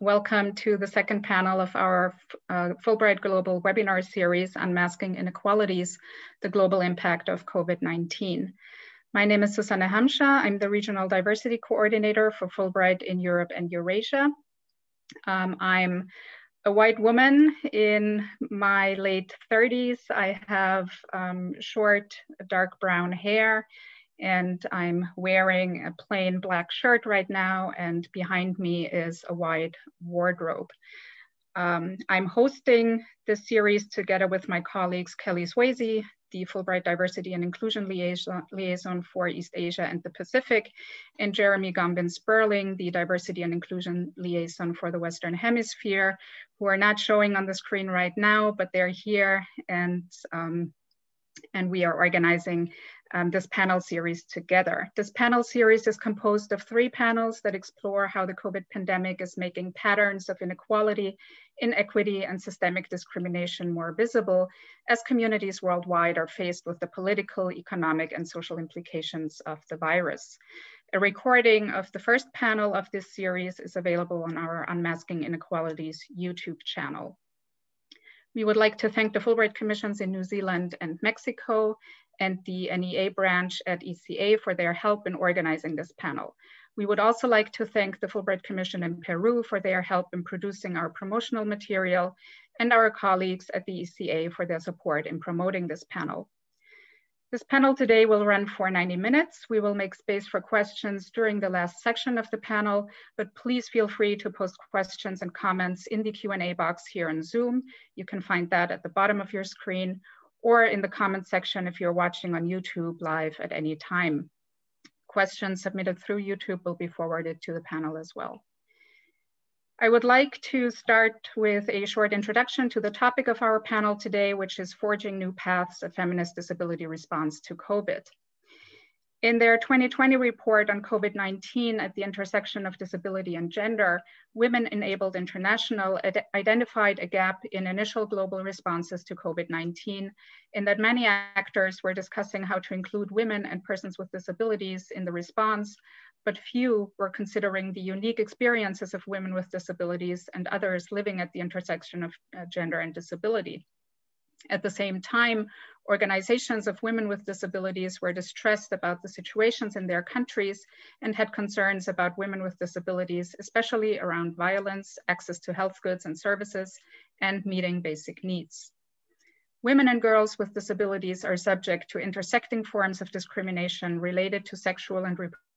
Welcome to the second panel of our uh, Fulbright Global webinar series, Unmasking Inequalities, the Global Impact of COVID-19. My name is Susanne Hamscha. I'm the Regional Diversity Coordinator for Fulbright in Europe and Eurasia. Um, I'm a white woman in my late 30s. I have um, short, dark brown hair, and I'm wearing a plain black shirt right now, and behind me is a white wardrobe. Um, I'm hosting this series together with my colleagues Kelly Swayze, the Fulbright Diversity and Inclusion Liaison, Liaison, for East Asia and the Pacific, and Jeremy Gombin Sperling, the Diversity and Inclusion Liaison for the Western Hemisphere, who are not showing on the screen right now, but they're here and, um, and we are organizing um, this panel series together. This panel series is composed of three panels that explore how the COVID pandemic is making patterns of inequality, inequity, and systemic discrimination more visible as communities worldwide are faced with the political, economic, and social implications of the virus. A recording of the first panel of this series is available on our Unmasking Inequalities YouTube channel. We would like to thank the Fulbright Commissions in New Zealand and Mexico and the NEA branch at ECA for their help in organizing this panel. We would also like to thank the Fulbright Commission in Peru for their help in producing our promotional material and our colleagues at the ECA for their support in promoting this panel. This panel today will run for 90 minutes. We will make space for questions during the last section of the panel, but please feel free to post questions and comments in the Q&A box here on Zoom. You can find that at the bottom of your screen or in the comment section if you're watching on YouTube live at any time. Questions submitted through YouTube will be forwarded to the panel as well. I would like to start with a short introduction to the topic of our panel today, which is Forging New Paths of Feminist Disability Response to COVID. In their 2020 report on COVID-19 at the intersection of disability and gender, Women Enabled International identified a gap in initial global responses to COVID-19 in that many actors were discussing how to include women and persons with disabilities in the response, but few were considering the unique experiences of women with disabilities and others living at the intersection of uh, gender and disability. At the same time, organizations of women with disabilities were distressed about the situations in their countries and had concerns about women with disabilities, especially around violence, access to health goods and services, and meeting basic needs. Women and girls with disabilities are subject to intersecting forms of discrimination related to sexual and reproductive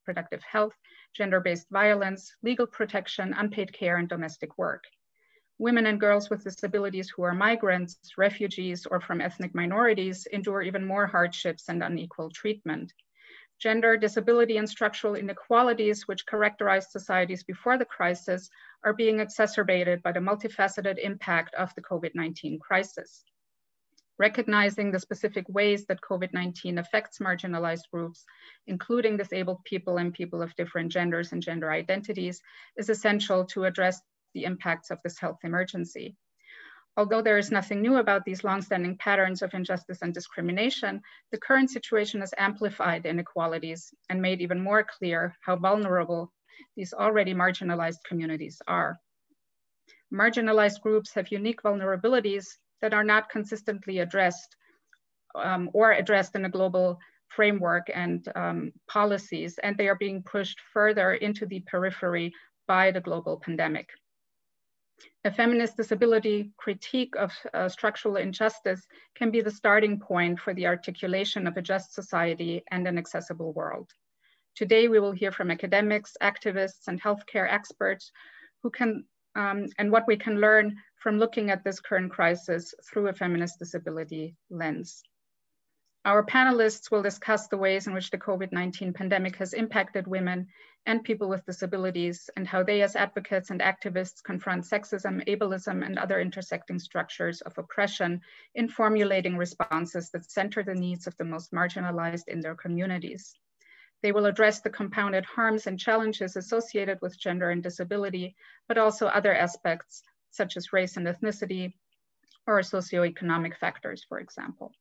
health, gender-based violence, legal protection, unpaid care, and domestic work women and girls with disabilities who are migrants, refugees, or from ethnic minorities endure even more hardships and unequal treatment. Gender, disability, and structural inequalities which characterized societies before the crisis are being exacerbated by the multifaceted impact of the COVID-19 crisis. Recognizing the specific ways that COVID-19 affects marginalized groups, including disabled people and people of different genders and gender identities, is essential to address the impacts of this health emergency. Although there is nothing new about these longstanding patterns of injustice and discrimination, the current situation has amplified inequalities and made even more clear how vulnerable these already marginalized communities are. Marginalized groups have unique vulnerabilities that are not consistently addressed um, or addressed in a global framework and um, policies, and they are being pushed further into the periphery by the global pandemic. A feminist disability critique of uh, structural injustice can be the starting point for the articulation of a just society and an accessible world. Today, we will hear from academics, activists, and healthcare experts who can, um, and what we can learn from looking at this current crisis through a feminist disability lens. Our panelists will discuss the ways in which the COVID-19 pandemic has impacted women and people with disabilities and how they as advocates and activists confront sexism, ableism, and other intersecting structures of oppression in formulating responses that center the needs of the most marginalized in their communities. They will address the compounded harms and challenges associated with gender and disability, but also other aspects such as race and ethnicity or socioeconomic factors, for example.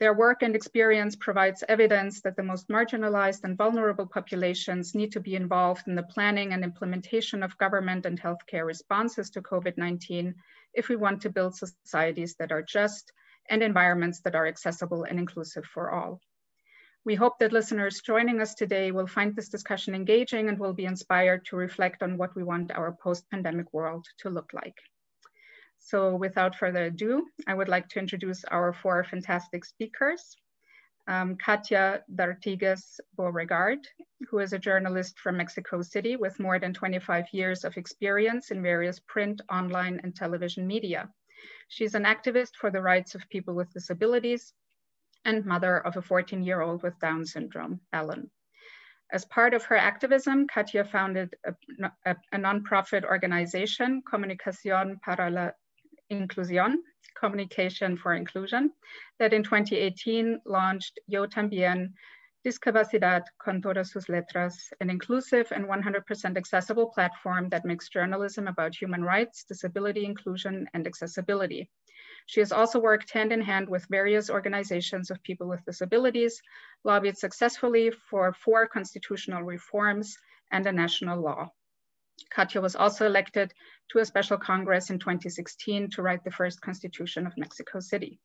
Their work and experience provides evidence that the most marginalized and vulnerable populations need to be involved in the planning and implementation of government and healthcare responses to COVID-19 if we want to build societies that are just and environments that are accessible and inclusive for all. We hope that listeners joining us today will find this discussion engaging and will be inspired to reflect on what we want our post-pandemic world to look like. So without further ado, I would like to introduce our four fantastic speakers. Um, Katia D'Artigas Beauregard, who is a journalist from Mexico City with more than 25 years of experience in various print, online, and television media. She's an activist for the rights of people with disabilities and mother of a 14-year-old with Down syndrome, Ellen. As part of her activism, Katia founded a, a, a nonprofit organization, Comunicación para la Inclusión, Communication for Inclusion, that in 2018 launched Yo También, Discapacidad con todas sus letras, an inclusive and 100% accessible platform that makes journalism about human rights, disability inclusion, and accessibility. She has also worked hand in hand with various organizations of people with disabilities, lobbied successfully for four constitutional reforms and a national law. Katia was also elected to a special Congress in 2016 to write the first constitution of Mexico City.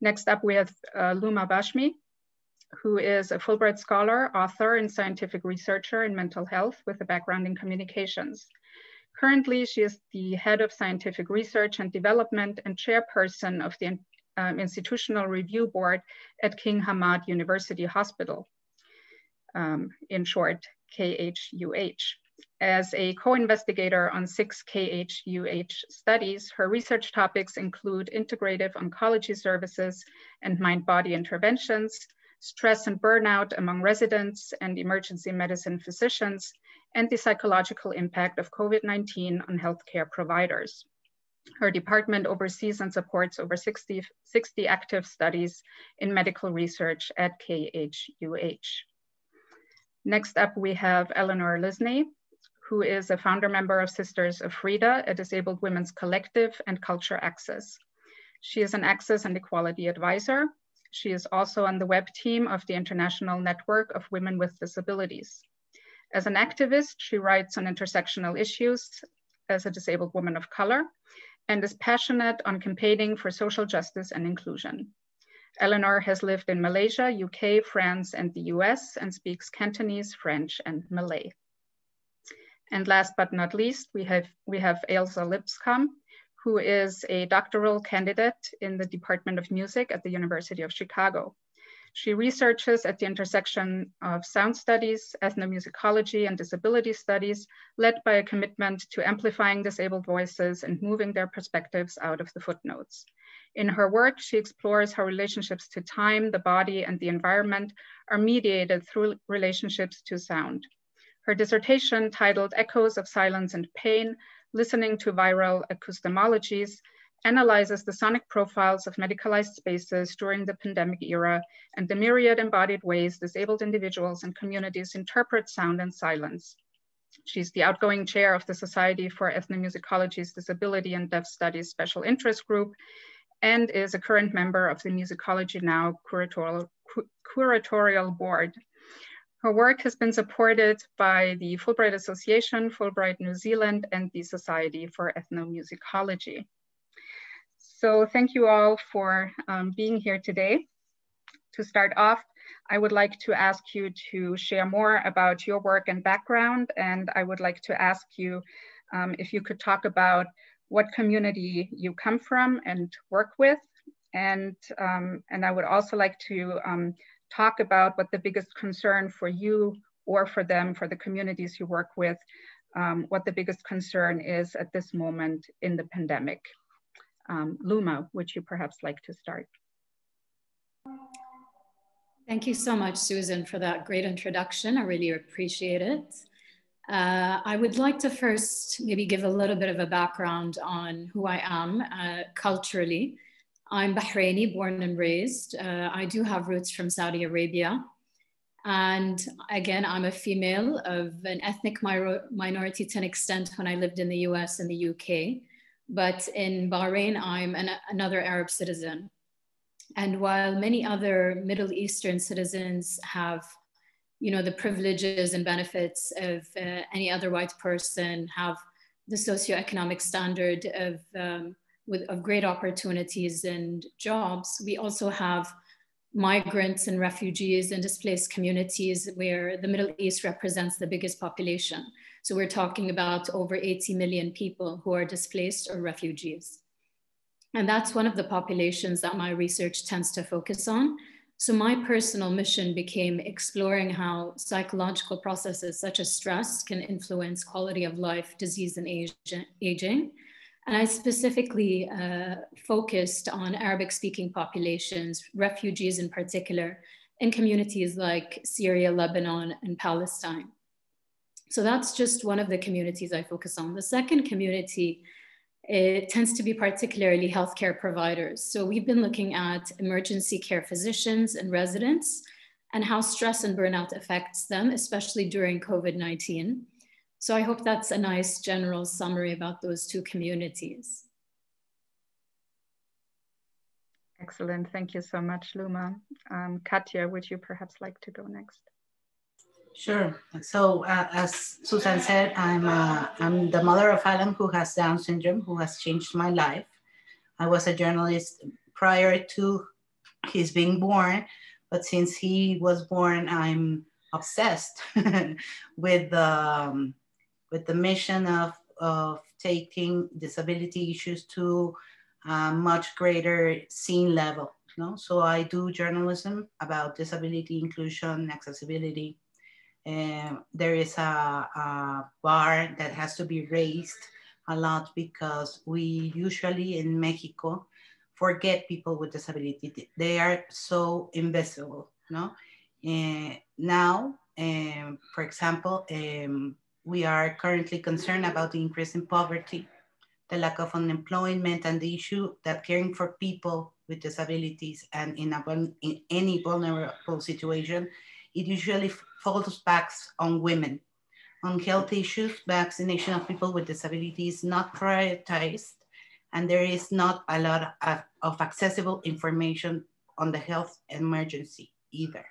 Next up, we have uh, Luma Bashmi, who is a Fulbright scholar, author, and scientific researcher in mental health with a background in communications. Currently, she is the head of scientific research and development and chairperson of the um, Institutional Review Board at King Hamad University Hospital, um, in short, KHUH. As a co-investigator on six KHUH studies, her research topics include integrative oncology services and mind-body interventions, stress and burnout among residents and emergency medicine physicians, and the psychological impact of COVID-19 on healthcare providers. Her department oversees and supports over 60, 60 active studies in medical research at KHUH. Next up, we have Eleanor Lisney, who is a founder member of Sisters of Frida, a disabled women's collective and culture access. She is an access and equality advisor. She is also on the web team of the International Network of Women with Disabilities. As an activist, she writes on intersectional issues as a disabled woman of color and is passionate on campaigning for social justice and inclusion. Eleanor has lived in Malaysia, UK, France, and the US and speaks Cantonese, French, and Malay. And last but not least, we have, we have Ailsa Lipscomb, who is a doctoral candidate in the Department of Music at the University of Chicago. She researches at the intersection of sound studies, ethnomusicology, and disability studies, led by a commitment to amplifying disabled voices and moving their perspectives out of the footnotes. In her work, she explores how relationships to time, the body, and the environment are mediated through relationships to sound. Her dissertation, titled Echoes of Silence and Pain, Listening to Viral Acoustemologies, analyzes the sonic profiles of medicalized spaces during the pandemic era and the myriad embodied ways disabled individuals and communities interpret sound and silence. She's the outgoing chair of the Society for Ethnomusicology's Disability and Deaf Studies Special Interest Group and is a current member of the Musicology Now curatorial, curatorial board her work has been supported by the Fulbright Association, Fulbright New Zealand, and the Society for Ethnomusicology. So thank you all for um, being here today. To start off, I would like to ask you to share more about your work and background, and I would like to ask you um, if you could talk about what community you come from and work with, and, um, and I would also like to um, talk about what the biggest concern for you or for them, for the communities you work with, um, what the biggest concern is at this moment in the pandemic. Um, Luma, would you perhaps like to start? Thank you so much, Susan, for that great introduction. I really appreciate it. Uh, I would like to first maybe give a little bit of a background on who I am uh, culturally. I'm Bahraini, born and raised. Uh, I do have roots from Saudi Arabia. And again, I'm a female of an ethnic minority to an extent when I lived in the US and the UK. But in Bahrain, I'm an, another Arab citizen. And while many other Middle Eastern citizens have, you know, the privileges and benefits of uh, any other white person, have the socioeconomic standard of, um, with, of great opportunities and jobs, we also have migrants and refugees and displaced communities where the Middle East represents the biggest population. So we're talking about over 80 million people who are displaced or refugees. And that's one of the populations that my research tends to focus on. So my personal mission became exploring how psychological processes such as stress can influence quality of life, disease, and aging. And I specifically uh, focused on Arabic speaking populations, refugees in particular, in communities like Syria, Lebanon, and Palestine. So that's just one of the communities I focus on. The second community it tends to be particularly healthcare providers. So we've been looking at emergency care physicians and residents and how stress and burnout affects them, especially during COVID-19. So I hope that's a nice general summary about those two communities. Excellent, thank you so much, Luma. Um, Katia, would you perhaps like to go next? Sure. So uh, as Susan said, I'm, uh, I'm the mother of Alan who has Down syndrome, who has changed my life. I was a journalist prior to his being born, but since he was born, I'm obsessed with, um, with the mission of, of taking disability issues to a much greater scene level. No? So I do journalism about disability inclusion, accessibility, um, there is a, a, bar that has to be raised a lot because we usually in Mexico forget people with disability. They are so invisible, no? Uh, now, um, for example, um, we are currently concerned about the increase in poverty, the lack of unemployment, and the issue that caring for people with disabilities and in, a, in any vulnerable situation, it usually falls back on women. On health issues, vaccination of people with disabilities is not prioritized, and there is not a lot of, of accessible information on the health emergency either.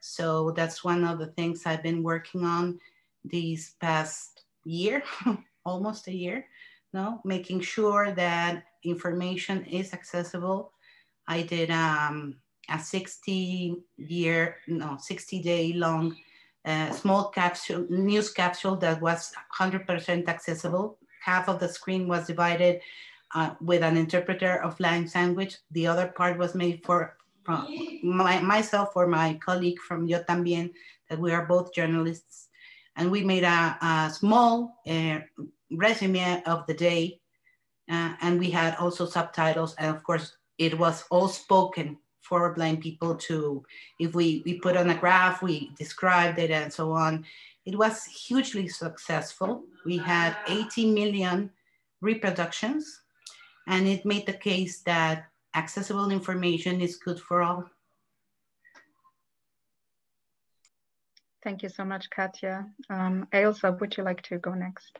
So that's one of the things I've been working on these past year, almost a year, no, making sure that information is accessible. I did um, a 60 year, no, 60 day long uh, small capsule, news capsule that was 100% accessible. Half of the screen was divided uh, with an interpreter of language language. The other part was made for my, myself or my colleague from Yo Tambien, that we are both journalists. And we made a, a small uh, resume of the day. Uh, and we had also subtitles. And of course, it was all spoken for blind people to, if we, we put on a graph, we described it and so on. It was hugely successful. We had 80 million reproductions and it made the case that accessible information is good for all. Thank you so much, Katia. Um, Ailsa, would you like to go next?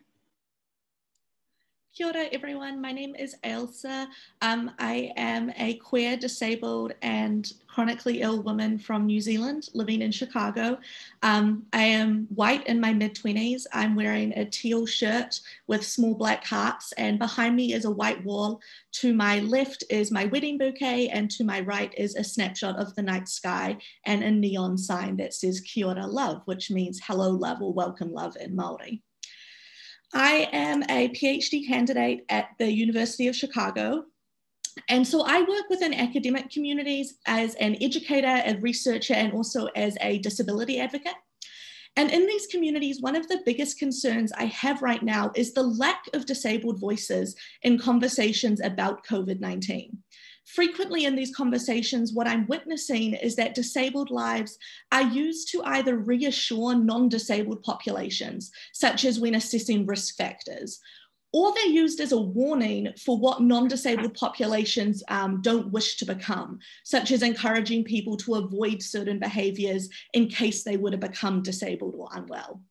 Kia ora, everyone. My name is Ailsa. Um, I am a queer, disabled, and chronically ill woman from New Zealand living in Chicago. Um, I am white in my mid 20s. I'm wearing a teal shirt with small black hearts, and behind me is a white wall. To my left is my wedding bouquet, and to my right is a snapshot of the night sky and a neon sign that says Kia ora love, which means hello love or welcome love in Maori. I am a PhD candidate at the University of Chicago. And so I work within academic communities as an educator, a researcher, and also as a disability advocate. And in these communities, one of the biggest concerns I have right now is the lack of disabled voices in conversations about COVID 19 frequently in these conversations, what I'm witnessing is that disabled lives are used to either reassure non disabled populations, such as when assessing risk factors, or they're used as a warning for what non disabled populations um, don't wish to become, such as encouraging people to avoid certain behaviors in case they were to become disabled or unwell.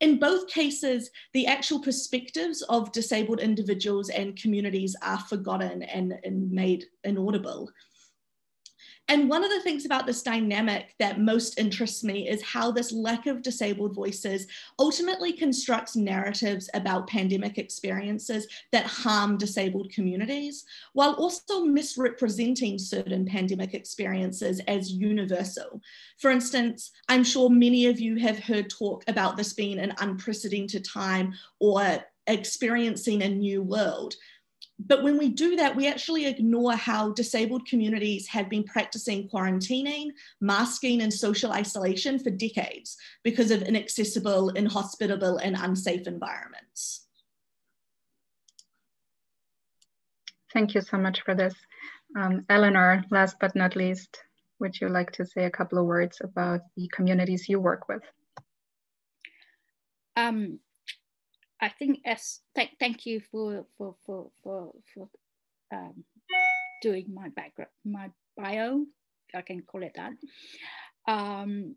In both cases, the actual perspectives of disabled individuals and communities are forgotten and, and made inaudible. And one of the things about this dynamic that most interests me is how this lack of disabled voices ultimately constructs narratives about pandemic experiences that harm disabled communities, while also misrepresenting certain pandemic experiences as universal. For instance, I'm sure many of you have heard talk about this being an unprecedented time or experiencing a new world. But when we do that, we actually ignore how disabled communities have been practicing quarantining, masking, and social isolation for decades because of inaccessible, inhospitable, and unsafe environments. Thank you so much for this. Um, Eleanor, last but not least, would you like to say a couple of words about the communities you work with? Um, I think as th thank you for for for for for um, doing my background, my bio. I can call it that. Um,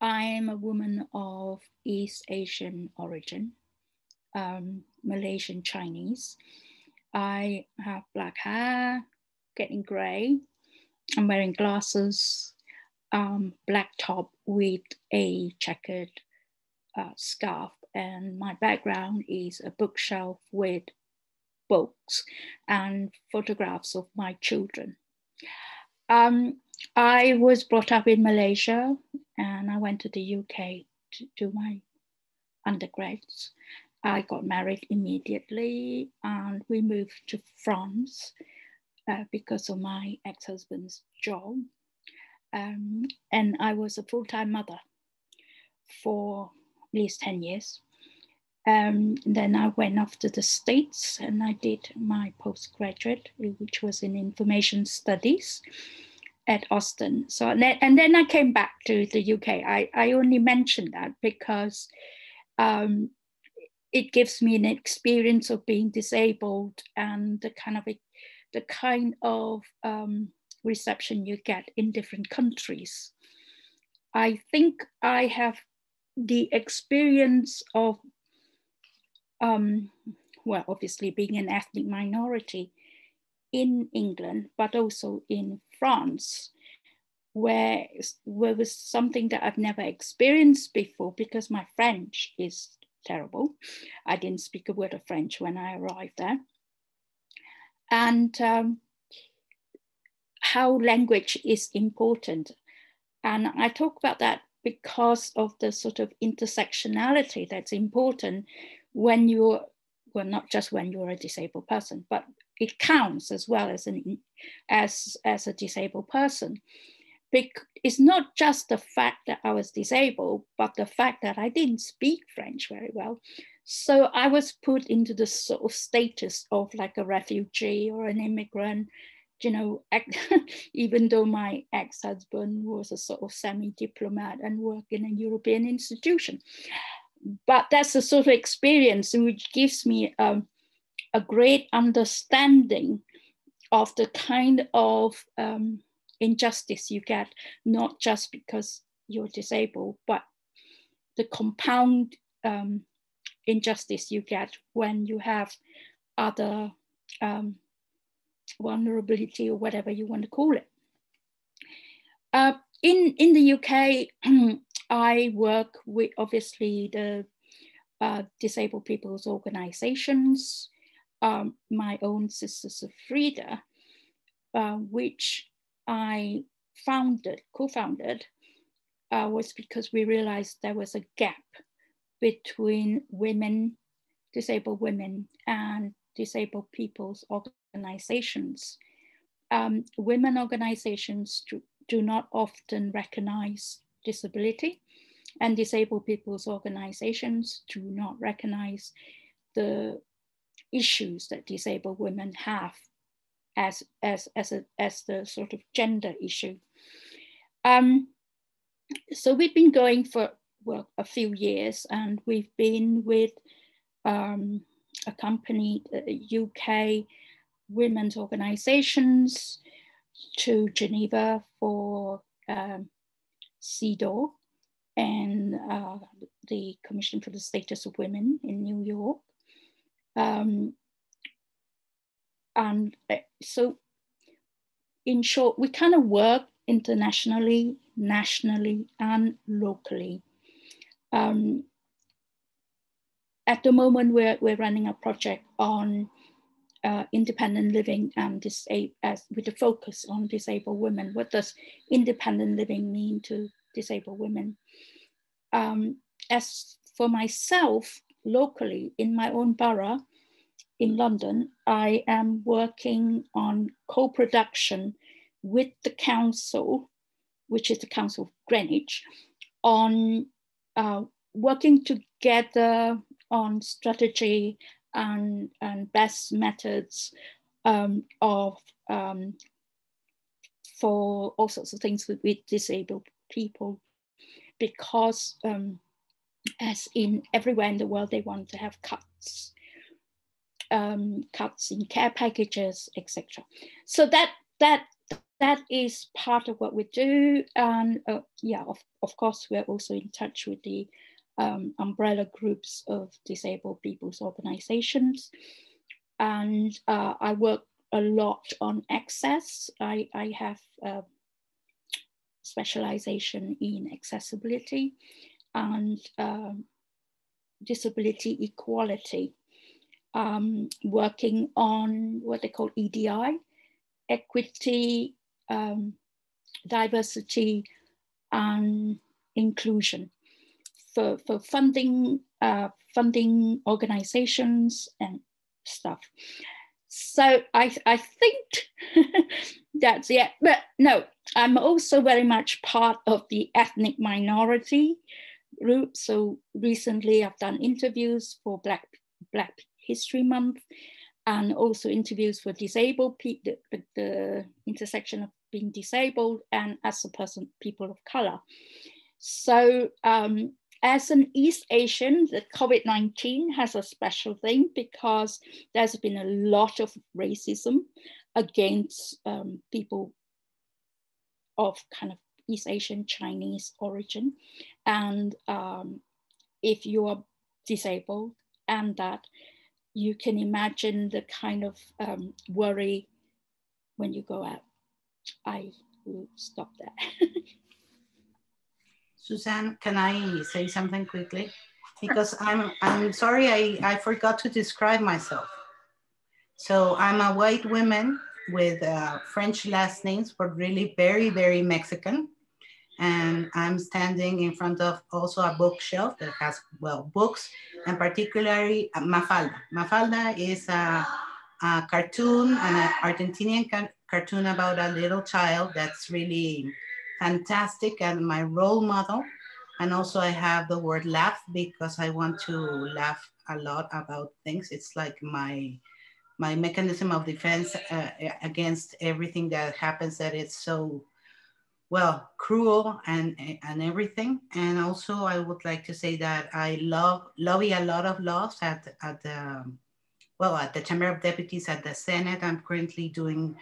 I'm a woman of East Asian origin, um, Malaysian Chinese. I have black hair, getting gray. I'm wearing glasses, um, black top with a checkered uh, scarf and my background is a bookshelf with books and photographs of my children. Um, I was brought up in Malaysia and I went to the UK to do my undergrads. I got married immediately and we moved to France uh, because of my ex-husband's job. Um, and I was a full-time mother for at least 10 years. Um, then I went off to the States and I did my postgraduate, which was in information studies at Austin. So and then, I came back to the UK. I, I only mentioned that because um, it gives me an experience of being disabled and the kind of the kind of um, reception you get in different countries. I think I have the experience of um, well, obviously being an ethnic minority in England, but also in France, where, where was something that I've never experienced before because my French is terrible. I didn't speak a word of French when I arrived there. And um, how language is important. And I talk about that because of the sort of intersectionality that's important when you're well not just when you're a disabled person but it counts as well as an as as a disabled person Because it's not just the fact that I was disabled, but the fact that I didn't speak French very well. So I was put into the sort of status of like a refugee or an immigrant, you know, even though my ex-husband was a sort of semi-diplomat and worked in a European institution but that's a sort of experience which gives me um, a great understanding of the kind of um, injustice you get, not just because you're disabled, but the compound um, injustice you get when you have other um, vulnerability or whatever you want to call it. Uh, in, in the UK, I work with obviously the uh, disabled people's organizations, um, my own Sisters of Frida, uh, which I founded, co-founded, uh, was because we realized there was a gap between women, disabled women and disabled people's organizations. Um, women organizations do, not often recognize disability and disabled people's organizations do not recognize the issues that disabled women have as, as, as, a, as the sort of gender issue. Um, so we've been going for well, a few years and we've been with um, a company, UK women's organizations to Geneva for um, CEDAW and uh, the Commission for the Status of Women in New York. Um, and uh, so in short, we kind of work internationally, nationally, and locally. Um, at the moment, we're, we're running a project on uh, independent living and as with a focus on disabled women. What does independent living mean to disabled women? Um, as for myself, locally in my own borough in London, I am working on co-production with the council, which is the Council of Greenwich, on uh, working together on strategy and, and best methods um, of um, for all sorts of things with, with disabled people. Because um, as in everywhere in the world they want to have cuts um, cuts in care packages etc so that that that is part of what we do. And uh, yeah of, of course we're also in touch with the um, umbrella groups of disabled people's organizations. And uh, I work a lot on access. I, I have a specialization in accessibility and um, disability equality, um, working on what they call EDI, equity, um, diversity, and inclusion for, for funding, uh, funding organizations and stuff. So I, I think that's it. But no, I'm also very much part of the ethnic minority group. So recently I've done interviews for Black, Black History Month and also interviews for disabled people, the, the intersection of being disabled and as a person, people of color. So um, as an East Asian, the COVID 19 has a special thing because there's been a lot of racism against um, people of kind of East Asian Chinese origin. And um, if you are disabled and that, you can imagine the kind of um, worry when you go out. I will stop there. Susanne, can I say something quickly? Because I'm, I'm sorry, I, I forgot to describe myself. So I'm a white woman with uh, French last names, but really very, very Mexican. And I'm standing in front of also a bookshelf that has, well, books, and particularly Mafalda. Mafalda is a, a cartoon, an Argentinian ca cartoon about a little child that's really fantastic and my role model. And also I have the word laugh because I want to laugh a lot about things. It's like my my mechanism of defense uh, against everything that happens that it's so well cruel and and everything and also i would like to say that i love lobby a lot of laws at at the well at the chamber of deputies at the senate i'm currently doing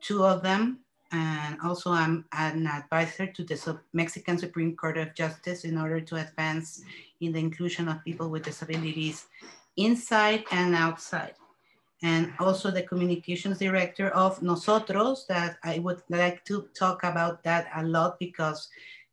two of them and also I'm an advisor to the Mexican Supreme Court of Justice in order to advance in the inclusion of people with disabilities inside and outside. And also the communications director of Nosotros that I would like to talk about that a lot because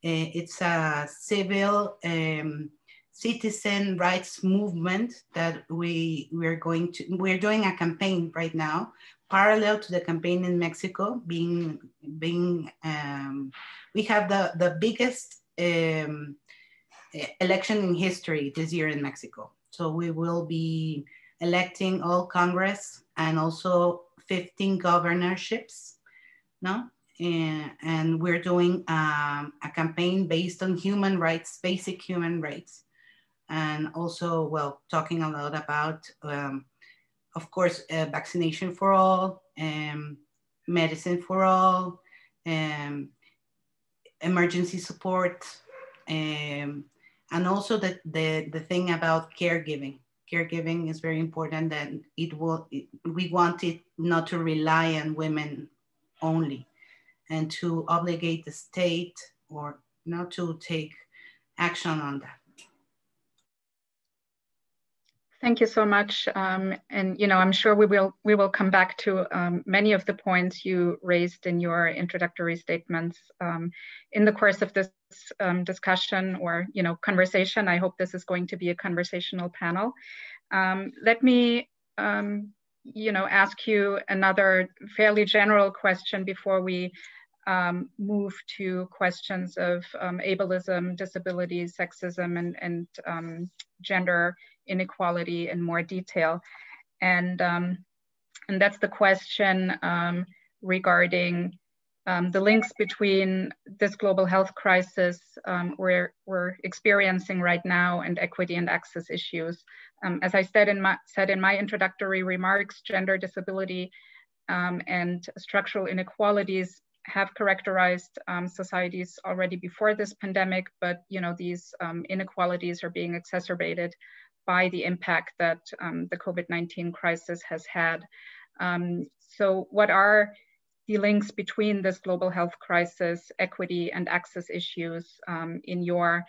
uh, it's a civil um, citizen rights movement that we we're going to we're doing a campaign right now parallel to the campaign in Mexico, being being um, we have the the biggest um, election in history this year in Mexico. So we will be electing all Congress and also 15 governorships, no? And, and we're doing um, a campaign based on human rights, basic human rights. And also, well, talking a lot about um, of course, uh, vaccination for all, um, medicine for all, um, emergency support, um, and also the, the, the thing about caregiving. Caregiving is very important that it will, it, we want it not to rely on women only and to obligate the state or not to take action on that. Thank you so much. Um, and you know, I'm sure we will we will come back to um, many of the points you raised in your introductory statements um, in the course of this um, discussion or you know conversation. I hope this is going to be a conversational panel. Um, let me um, you know ask you another fairly general question before we move to questions of ableism, disability, sexism, and and gender inequality in more detail. And, um, and that's the question um, regarding um, the links between this global health crisis um, we're, we're experiencing right now and equity and access issues. Um, as I said in, my, said in my introductory remarks, gender disability and structural inequalities have characterized um, societies already before this pandemic, but you know these um, inequalities are being exacerbated by the impact that um, the COVID-19 crisis has had. Um, so what are the links between this global health crisis, equity and access issues um, in your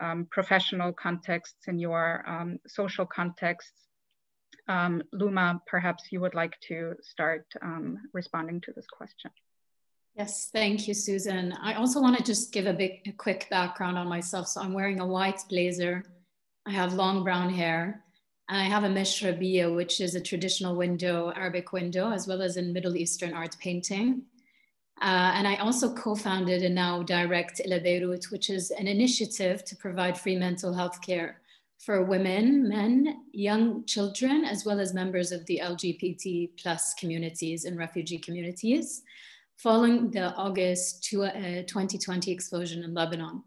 um, professional contexts, in your um, social contexts? Um, Luma, perhaps you would like to start responding to this question. Yes, thank you, Susan. I also want to just give a big, a quick background on myself. So I'm wearing a white blazer I have long brown hair. And I have a mishrabiyya, which is a traditional window, Arabic window, as well as in Middle Eastern art painting. Uh, and I also co-founded and now direct Ila Beirut, which is an initiative to provide free mental health care for women, men, young children, as well as members of the LGBT plus communities and refugee communities, following the August 2020 uh, explosion in Lebanon.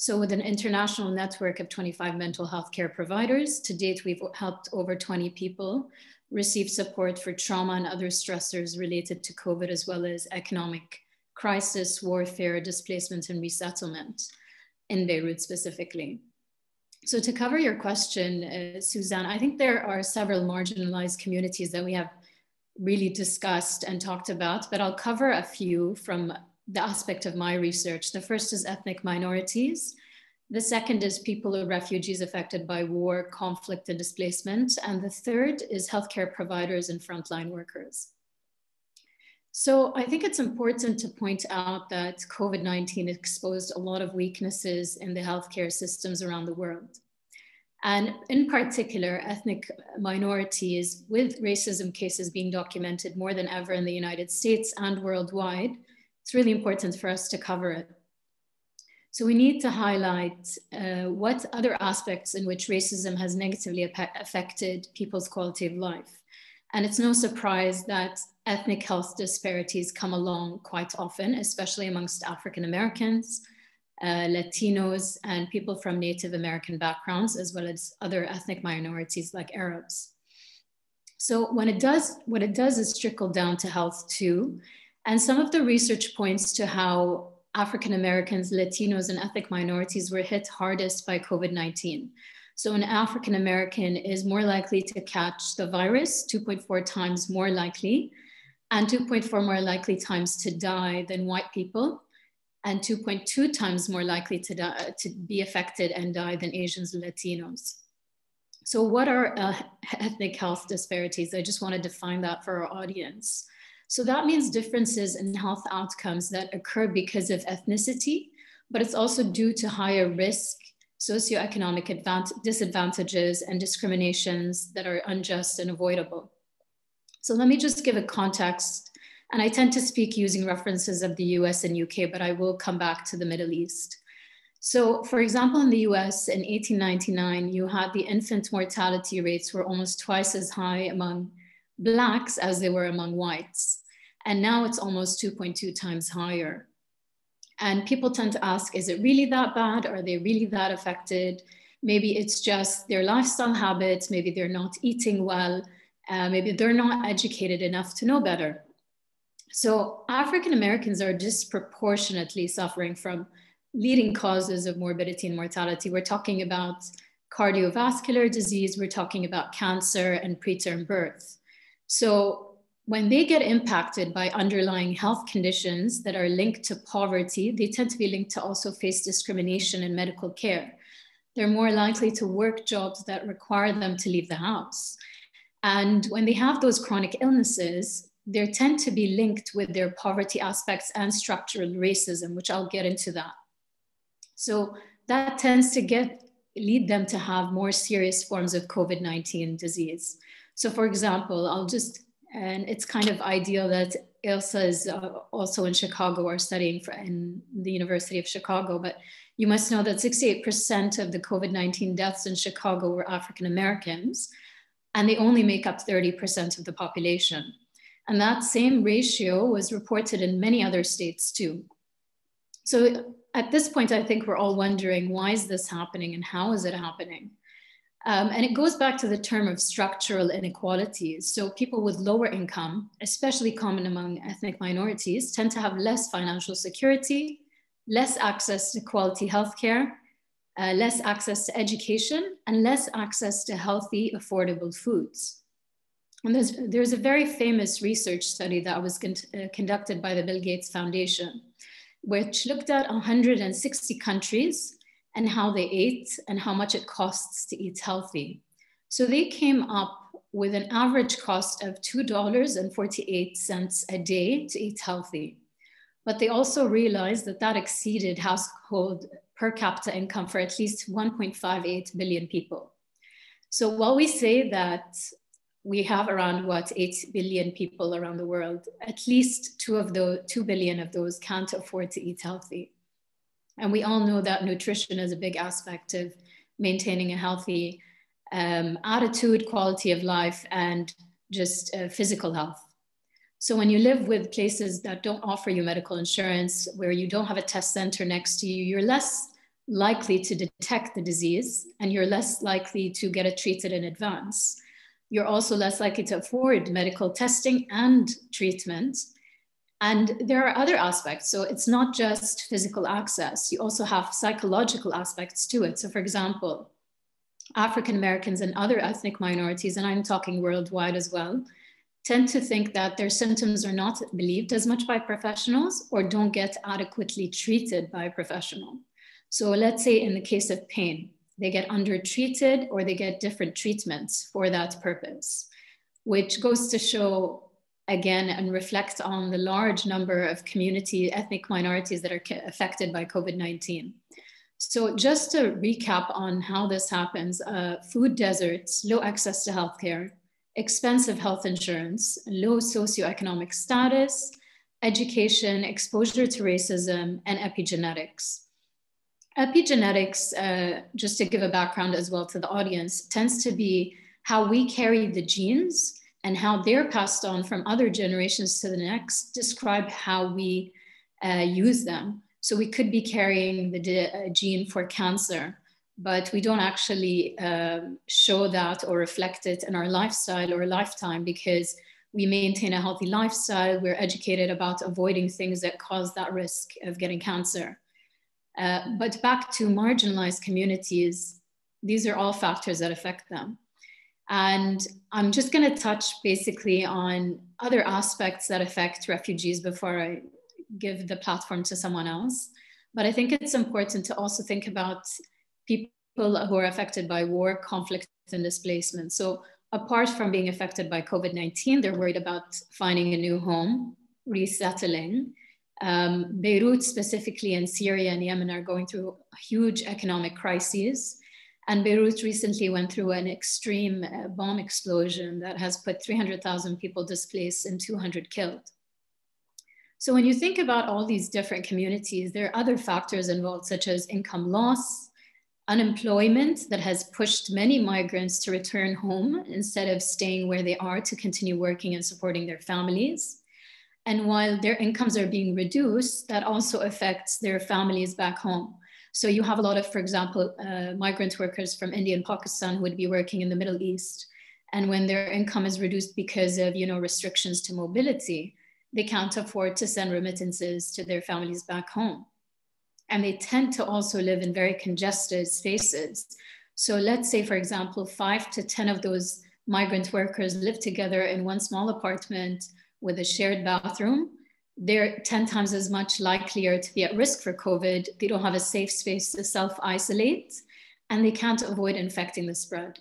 So with an international network of 25 mental health care providers, to date, we've helped over 20 people receive support for trauma and other stressors related to COVID, as well as economic crisis, warfare, displacement, and resettlement in Beirut specifically. So to cover your question, uh, Susanne, I think there are several marginalized communities that we have really discussed and talked about, but I'll cover a few from the aspect of my research. The first is ethnic minorities. The second is people or refugees affected by war, conflict, and displacement. And the third is healthcare providers and frontline workers. So I think it's important to point out that COVID-19 exposed a lot of weaknesses in the healthcare systems around the world. And in particular, ethnic minorities with racism cases being documented more than ever in the United States and worldwide, it's really important for us to cover it. So we need to highlight uh, what other aspects in which racism has negatively affected people's quality of life. And it's no surprise that ethnic health disparities come along quite often, especially amongst African Americans, uh, Latinos, and people from Native American backgrounds, as well as other ethnic minorities like Arabs. So when it does, what it does is trickle down to health too. And some of the research points to how African Americans, Latinos, and ethnic minorities were hit hardest by COVID 19. So, an African American is more likely to catch the virus, 2.4 times more likely, and 2.4 more likely times to die than white people, and 2.2 times more likely to, die, to be affected and die than Asians and Latinos. So, what are uh, ethnic health disparities? I just want to define that for our audience. So that means differences in health outcomes that occur because of ethnicity, but it's also due to higher risk, socioeconomic disadvantages, and discriminations that are unjust and avoidable. So let me just give a context. And I tend to speak using references of the US and UK, but I will come back to the Middle East. So, for example, in the US in 1899, you had the infant mortality rates were almost twice as high among blacks as they were among whites. And now it's almost 2.2 times higher. And people tend to ask, is it really that bad? Are they really that affected? Maybe it's just their lifestyle habits. Maybe they're not eating well. Uh, maybe they're not educated enough to know better. So African Americans are disproportionately suffering from leading causes of morbidity and mortality. We're talking about cardiovascular disease, we're talking about cancer and preterm birth. So when they get impacted by underlying health conditions that are linked to poverty, they tend to be linked to also face discrimination in medical care. they're more likely to work jobs that require them to leave the house. And when they have those chronic illnesses, they tend to be linked with their poverty aspects and structural racism, which I'll get into that. So that tends to get lead them to have more serious forms of COVID-19 disease. So for example, I'll just, and it's kind of ideal that Elsa is uh, also in Chicago or studying for, in the University of Chicago, but you must know that 68% of the COVID 19 deaths in Chicago were African Americans, and they only make up 30% of the population. And that same ratio was reported in many other states too. So at this point, I think we're all wondering why is this happening and how is it happening? Um, and it goes back to the term of structural inequalities. So people with lower income, especially common among ethnic minorities, tend to have less financial security, less access to quality healthcare, uh, less access to education, and less access to healthy, affordable foods. And there's, there's a very famous research study that was con uh, conducted by the Bill Gates Foundation, which looked at 160 countries and how they ate and how much it costs to eat healthy. So they came up with an average cost of $2.48 a day to eat healthy. But they also realized that that exceeded household per capita income for at least 1.58 billion people. So while we say that we have around what 8 billion people around the world, at least two of those 2 billion of those can't afford to eat healthy. And we all know that nutrition is a big aspect of maintaining a healthy um, attitude, quality of life, and just uh, physical health. So when you live with places that don't offer you medical insurance, where you don't have a test center next to you, you're less likely to detect the disease and you're less likely to get it treated in advance. You're also less likely to afford medical testing and treatment. And there are other aspects. So it's not just physical access, you also have psychological aspects to it. So, for example, African Americans and other ethnic minorities, and I'm talking worldwide as well, tend to think that their symptoms are not believed as much by professionals or don't get adequately treated by a professional. So, let's say in the case of pain, they get undertreated or they get different treatments for that purpose, which goes to show again and reflect on the large number of community ethnic minorities that are affected by COVID-19. So just to recap on how this happens, uh, food deserts, low access to healthcare, expensive health insurance, low socioeconomic status, education, exposure to racism, and epigenetics. Epigenetics, uh, just to give a background as well to the audience, tends to be how we carry the genes and how they're passed on from other generations to the next describe how we uh, use them. So we could be carrying the uh, gene for cancer, but we don't actually uh, show that or reflect it in our lifestyle or lifetime because we maintain a healthy lifestyle. We're educated about avoiding things that cause that risk of getting cancer. Uh, but back to marginalized communities, these are all factors that affect them. And I'm just going to touch basically on other aspects that affect refugees before I give the platform to someone else. But I think it's important to also think about people who are affected by war, conflict, and displacement. So, apart from being affected by COVID 19, they're worried about finding a new home, resettling. Um, Beirut, specifically, and Syria and Yemen are going through huge economic crises. And Beirut recently went through an extreme uh, bomb explosion that has put 300,000 people displaced and 200 killed. So when you think about all these different communities, there are other factors involved, such as income loss, unemployment that has pushed many migrants to return home instead of staying where they are to continue working and supporting their families. And while their incomes are being reduced, that also affects their families back home. So you have a lot of, for example, uh, migrant workers from India and Pakistan who would be working in the Middle East. And when their income is reduced because of, you know, restrictions to mobility, they can't afford to send remittances to their families back home. And they tend to also live in very congested spaces. So let's say, for example, five to 10 of those migrant workers live together in one small apartment with a shared bathroom they're 10 times as much likelier to be at risk for COVID. They don't have a safe space to self isolate. and they can't avoid infecting the spread.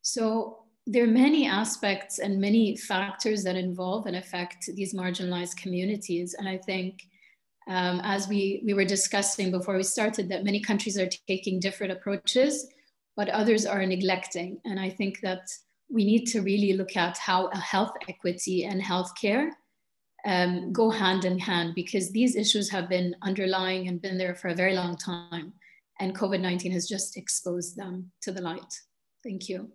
So there are many aspects and many factors that involve and affect these marginalized communities. And I think um, as we, we were discussing before we started that many countries are taking different approaches, but others are neglecting. And I think that we need to really look at how health equity and healthcare um, go hand in hand because these issues have been underlying and been there for a very long time. And COVID-19 has just exposed them to the light. Thank you.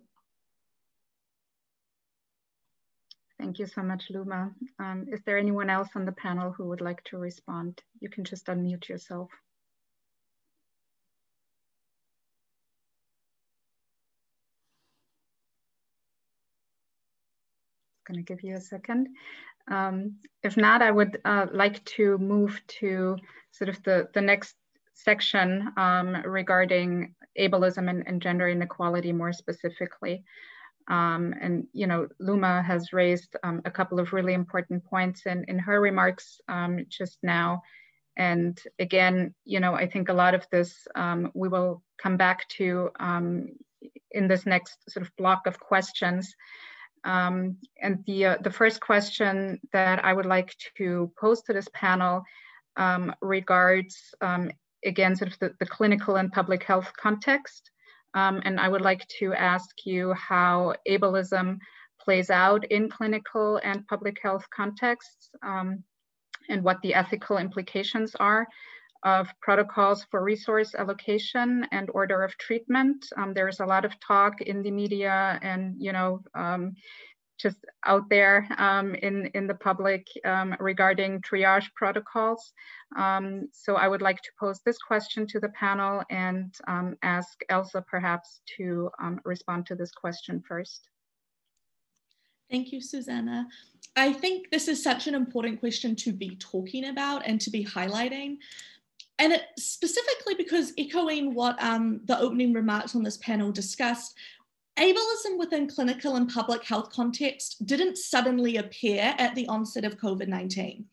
Thank you so much, Luma. Um, is there anyone else on the panel who would like to respond? You can just unmute yourself. Going to give you a second. Um, if not, I would uh, like to move to sort of the, the next section um, regarding ableism and, and, gender inequality more specifically. Um, and, you know, Luma has raised um, a couple of really important points in, in her remarks um, just now. And again, you know, I think a lot of this um, we will come back to in this next sort of block of questions. Um, and the, uh, the first question that I would like to pose to this panel regards, again, sort of the, the clinical and public health context. Um, and I would like to ask you how ableism plays out in clinical and public health contexts um, and what the ethical implications are of protocols for resource allocation and order of treatment. Um, there's a lot of talk in the media and, you know, um, just out there um, in, in the public um, regarding triage protocols. Um, so I would like to pose this question to the panel and um, ask Elsa perhaps to respond to this question first. Thank you, Susanne. I think this is such an important question to be talking about and to be highlighting. And it, specifically because echoing what um, the opening remarks on this panel discussed, Ableism within clinical and public health context didn't suddenly appear at the onset of COVID 19.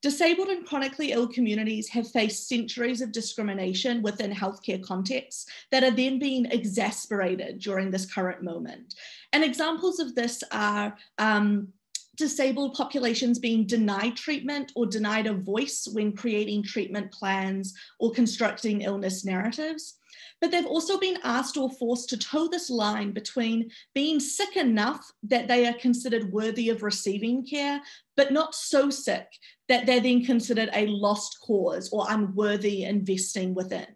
Disabled and chronically ill communities have faced centuries of discrimination within healthcare contexts that are then being exasperated during this current moment. And examples of this are um, disabled populations being denied treatment or denied a voice when creating treatment plans or constructing illness narratives but they've also been asked or forced to toe this line between being sick enough that they are considered worthy of receiving care, but not so sick that they're then considered a lost cause or unworthy investing within.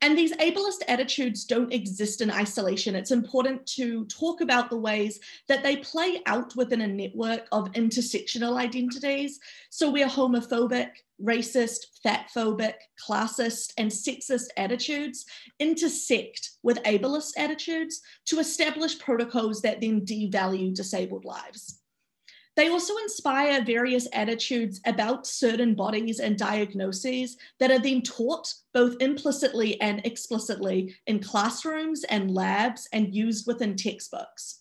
And these ableist attitudes don't exist in isolation. It's important to talk about the ways that they play out within a network of intersectional identities. So we are homophobic, racist, fatphobic, classist, and sexist attitudes intersect with ableist attitudes to establish protocols that then devalue disabled lives. They also inspire various attitudes about certain bodies and diagnoses that are then taught both implicitly and explicitly in classrooms and labs and used within textbooks.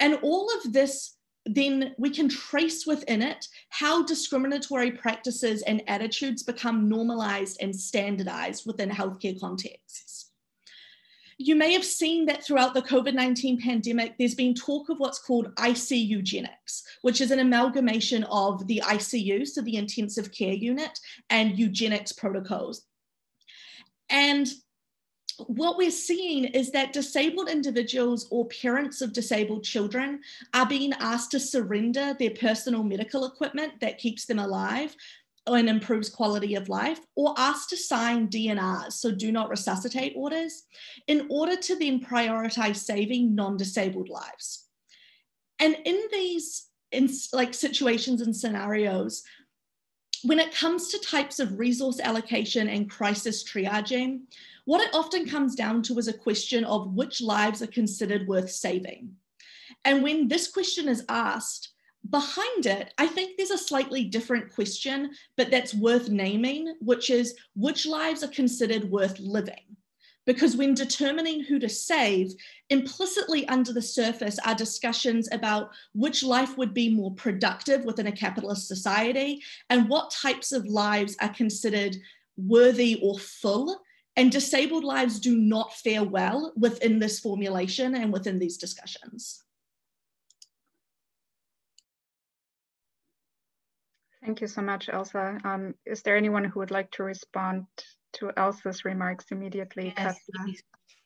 And all of this then we can trace within it how discriminatory practices and attitudes become normalized and standardized within healthcare contexts. You may have seen that throughout the COVID 19 pandemic, there's been talk of what's called IC eugenics, which is an amalgamation of the ICU, so the intensive care unit, and eugenics protocols. And what we're seeing is that disabled individuals or parents of disabled children are being asked to surrender their personal medical equipment that keeps them alive and improves quality of life, or asked to sign DNRs, so do not resuscitate orders, in order to then prioritize saving non-disabled lives. And in these in like situations and scenarios, when it comes to types of resource allocation and crisis triaging, what it often comes down to is a question of which lives are considered worth saving. And when this question is asked, behind it, I think there's a slightly different question, but that's worth naming, which is which lives are considered worth living? Because when determining who to save, implicitly under the surface are discussions about which life would be more productive within a capitalist society and what types of lives are considered worthy or full and disabled lives do not fare well within this formulation and within these discussions. Thank you so much, Elsa. Um, is there anyone who would like to respond to Elsa's remarks immediately? Yes,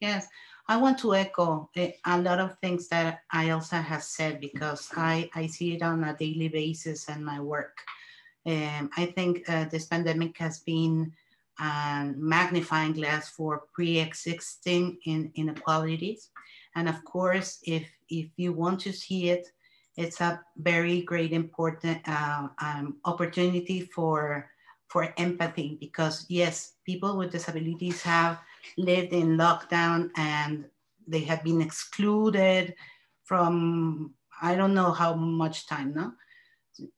yes. I want to echo eh, a lot of things that Elsa has said because I, I see it on a daily basis in my work. Um, I think uh, this pandemic has been a magnifying glass for pre-existing in, inequalities. And of course, if, if you want to see it, it's a very great important uh, um, opportunity for for empathy because yes people with disabilities have lived in lockdown and they have been excluded from i don't know how much time no?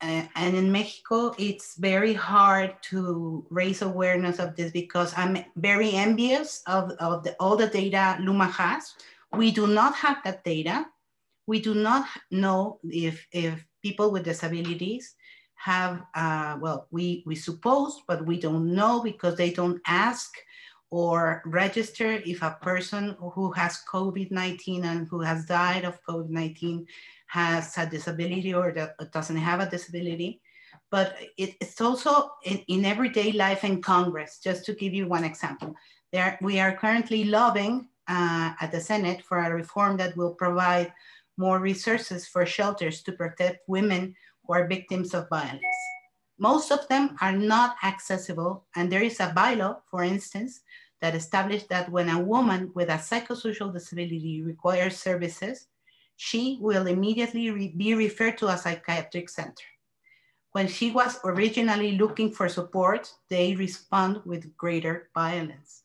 Uh, and in mexico it's very hard to raise awareness of this because i'm very envious of, of the, all the data luma has. We do not have that data we do not know if, if people with disabilities have, uh, well, we, we suppose, but we don't know because they don't ask or register if a person who has COVID-19 and who has died of COVID-19 has a disability or doesn't have a disability. But it, it's also in, in, everyday life in Congress, just to give you one example. There, we are currently lobbying uh, at the Senate for a reform that will provide more resources for shelters to protect women who are victims of violence. Most of them are not accessible, and there is a bylaw, for instance, that established that when a woman with a psychosocial disability requires services, she will immediately re be referred to a psychiatric center. When she was originally looking for support, they respond with greater violence.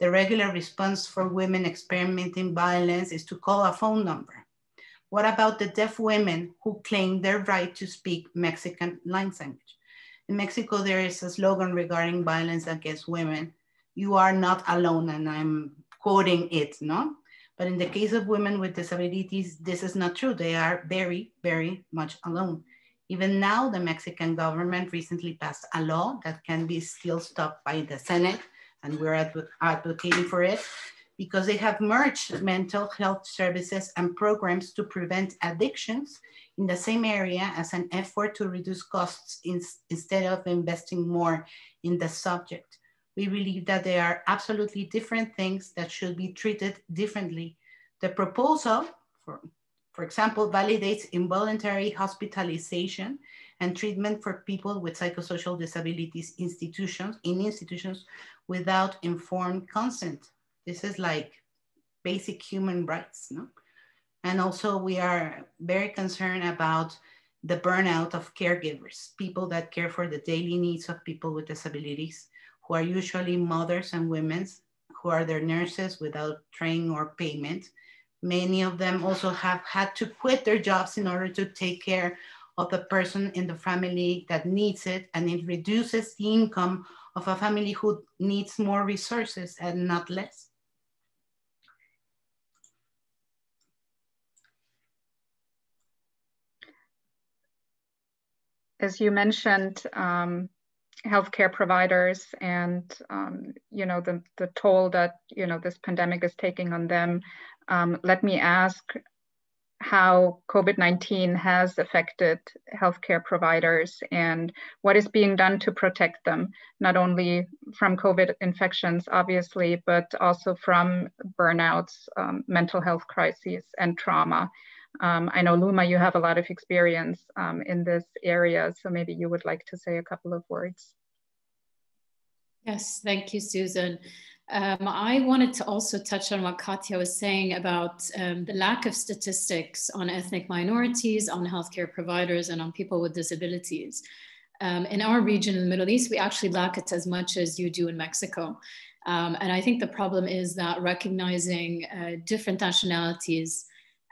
The regular response for women experiencing violence is to call a phone number. What about the deaf women who claim their right to speak Mexican language? In Mexico, there is a slogan regarding violence against women. You are not alone, and I'm quoting it, no? But in the case of women with disabilities, this is not true. They are very, very much alone. Even now, the Mexican government recently passed a law that can be still stopped by the Senate, and we're adv advocating for it, because they have merged mental health services and programs to prevent addictions in the same area as an effort to reduce costs in, instead of investing more in the subject. We believe that they are absolutely different things that should be treated differently. The proposal, for, for example, validates involuntary hospitalization and treatment for people with psychosocial disabilities institutions in institutions without informed consent this is like basic human rights, no? And also we are very concerned about the burnout of caregivers, people that care for the daily needs of people with disabilities, who are usually mothers and women, who are their nurses without training or payment. Many of them also have had to quit their jobs in order to take care of the person in the family that needs it, and it reduces the income of a family who needs more resources and not less. As you mentioned, um, healthcare providers and um, you know the the toll that you know this pandemic is taking on them. Um, let me ask how COVID-19 has affected healthcare providers and what is being done to protect them, not only from COVID infections, obviously, but also from burnouts, um, mental health crises, and trauma. Um, I know Luma, you have a lot of experience um, in this area, so maybe you would like to say a couple of words. Yes, thank you, Susanne. Um, I wanted to also touch on what Katia was saying about um, the lack of statistics on ethnic minorities, on healthcare providers, and on people with disabilities. Um, in our region in the Middle East, we actually lack it as much as you do in Mexico. Um, and I think the problem is that recognizing uh, different nationalities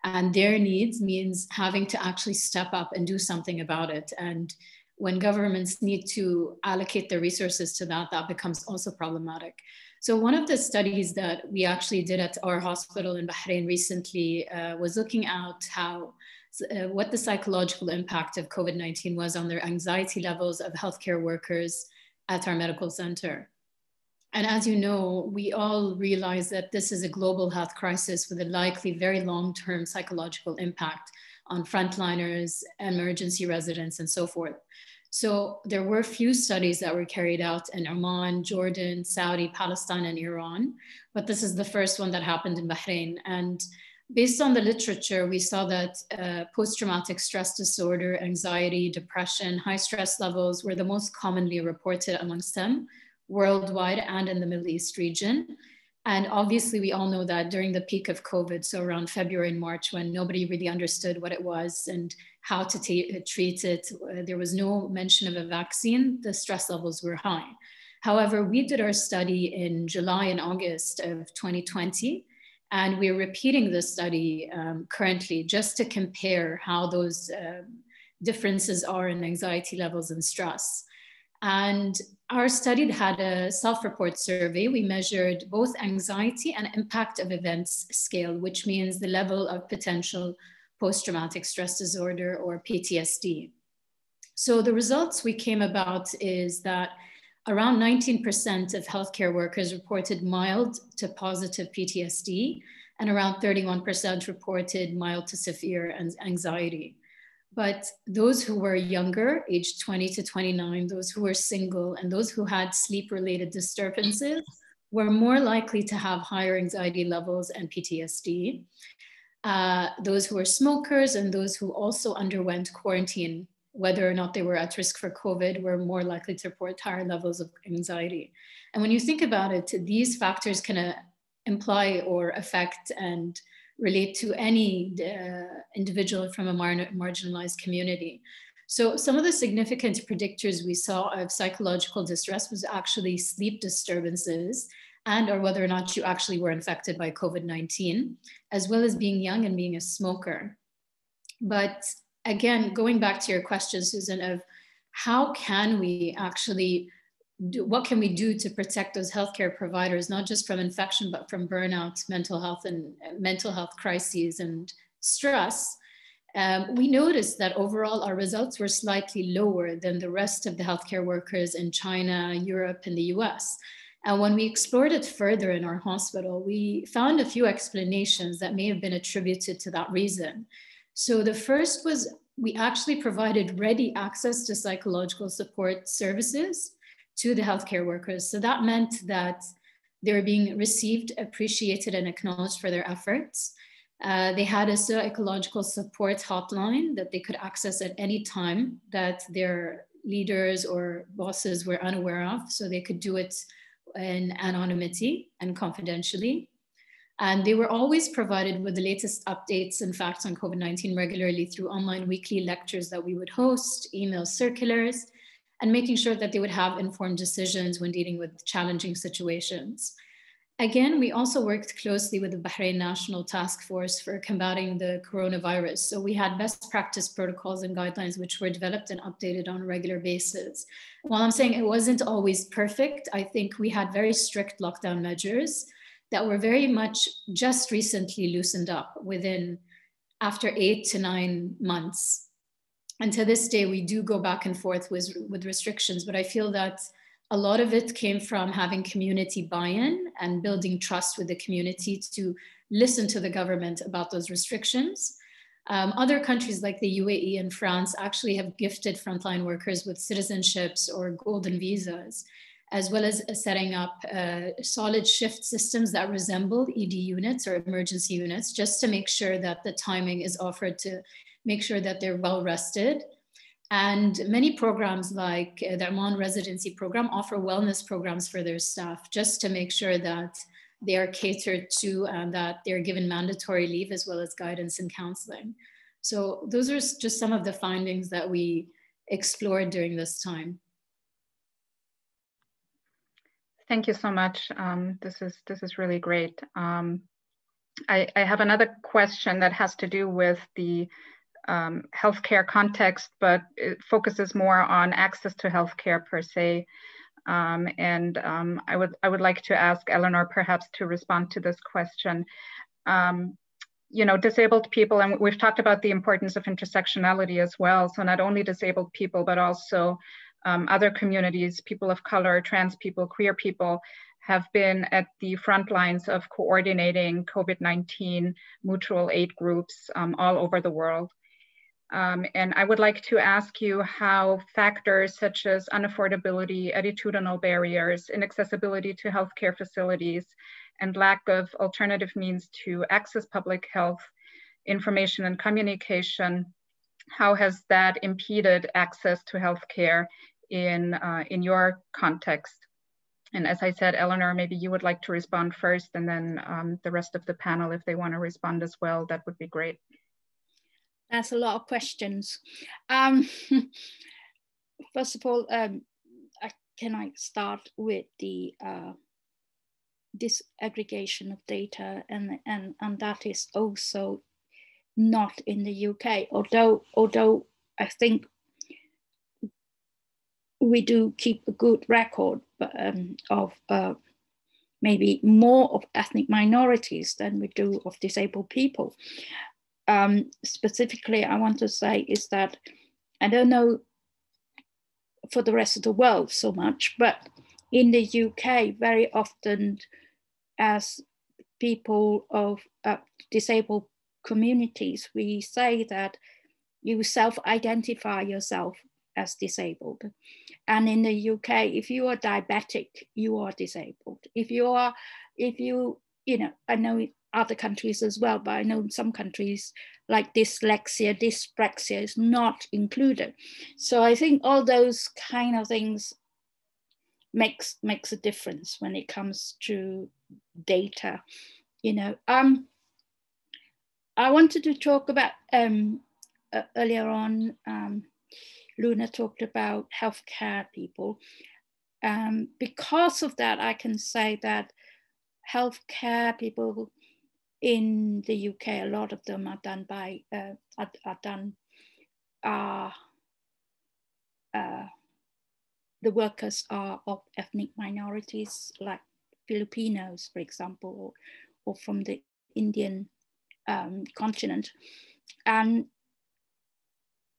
and their needs means having to actually step up and do something about it. And when governments need to allocate their resources to that, that becomes also problematic. So one of the studies that we actually did at our hospital in Bahrain recently uh, was looking at how uh, what the psychological impact of COVID-19 was on their anxiety levels of healthcare workers at our medical center. And as you know, we all realize that this is a global health crisis with a likely very long-term psychological impact on frontliners, emergency residents, and so forth. So there were few studies that were carried out in Oman, Jordan, Saudi, Palestine, and Iran, but this is the first one that happened in Bahrain. And based on the literature, we saw that uh, post-traumatic stress disorder, anxiety, depression, high stress levels were the most commonly reported amongst them worldwide and in the Middle East region. And obviously, we all know that during the peak of COVID, so around February and March, when nobody really understood what it was and how to treat it, uh, there was no mention of a vaccine, the stress levels were high. However, we did our study in July and August of 2020, and we're repeating the study um, currently just to compare how those uh, differences are in anxiety levels and stress. And our study had a self-report survey. We measured both anxiety and impact of events scale, which means the level of potential post-traumatic stress disorder or PTSD. So the results we came about is that around 19% of healthcare workers reported mild to positive PTSD, and around 31% reported mild to severe anxiety. But those who were younger, aged 20 to 29, those who were single, and those who had sleep related disturbances were more likely to have higher anxiety levels and PTSD. Uh, those who were smokers and those who also underwent quarantine, whether or not they were at risk for COVID, were more likely to report higher levels of anxiety. And when you think about it, these factors can uh, imply or affect and relate to any uh, individual from a mar marginalized community. So some of the significant predictors we saw of psychological distress was actually sleep disturbances and or whether or not you actually were infected by COVID-19, as well as being young and being a smoker. But again, going back to your question, Susanne, of how can we actually do, what can we do to protect those healthcare providers, not just from infection, but from burnout, mental health, and uh, mental health crises and stress? Um, we noticed that overall our results were slightly lower than the rest of the healthcare workers in China, Europe, and the US. And when we explored it further in our hospital, we found a few explanations that may have been attributed to that reason. So the first was we actually provided ready access to psychological support services to the healthcare workers. So that meant that they were being received, appreciated, and acknowledged for their efforts. Uh, they had a psychological support hotline that they could access at any time that their leaders or bosses were unaware of. So they could do it in anonymity and confidentially. And they were always provided with the latest updates and facts on COVID 19 regularly through online weekly lectures that we would host, email circulars, and making sure that they would have informed decisions when dealing with challenging situations. Again, we also worked closely with the Bahrain National Task Force for combating the coronavirus. So we had best practice protocols and guidelines which were developed and updated on a regular basis. While I'm saying it wasn't always perfect, I think we had very strict lockdown measures that were very much just recently loosened up within after eight to nine months and to this day we do go back and forth with, with restrictions but i feel that a lot of it came from having community buy-in and building trust with the community to listen to the government about those restrictions. Um, other countries like the uae and france actually have gifted frontline workers with citizenships or golden visas as well as setting up uh, solid shift systems that resemble ed units or emergency units just to make sure that the timing is offered to make sure that they're well rested. And many programs like uh, the Oman residency program offer wellness programs for their staff just to make sure that they are catered to and that they're given mandatory leave as well as guidance and counseling. So those are just some of the findings that we explored during this time. Thank you so much. Um, this is this is really great. Um, I, I, have another question that has to do with the um, healthcare context, but it focuses more on access to healthcare per se. Um, and um, I would I would like to ask Eleanor perhaps to respond to this question. Um, you know, disabled people, and we've talked about the importance of intersectionality as well. So not only disabled people, but also um, other communities, people of color, trans people, queer people, have been at the front lines of coordinating COVID-19 mutual aid groups um, all over the world. Um, and I would like to ask you how factors such as unaffordability, attitudinal barriers, inaccessibility to healthcare facilities, and lack of alternative means to access public health information and communication, how has that impeded access to healthcare in, uh, in your context? And as I said, Eleanor, maybe you would like to respond first and then um, the rest of the panel, if they wanna respond as well, that would be great. That's a lot of questions. Um, first of all, um, I, can I start with the uh, disaggregation of data and, and, and that is also not in the UK, although, although I think we do keep a good record um, of uh, maybe more of ethnic minorities than we do of disabled people. Um, specifically, I want to say is that I don't know for the rest of the world so much, but in the UK, very often as people of uh, disabled communities, we say that you self-identify yourself as disabled. And in the UK, if you are diabetic, you are disabled. If you are, if you, you know, I know other countries as well, but I know some countries like dyslexia, dyspraxia is not included. So I think all those kind of things makes makes a difference when it comes to data. You know, um, I wanted to talk about um, uh, earlier on. Um, Luma talked about healthcare people. Um, because of that, I can say that healthcare people in the UK, a lot of them are done by uh, are, are, done. Uh, uh, the workers are of ethnic minorities, like Filipinos, for example, or, or from the Indian um, continent, and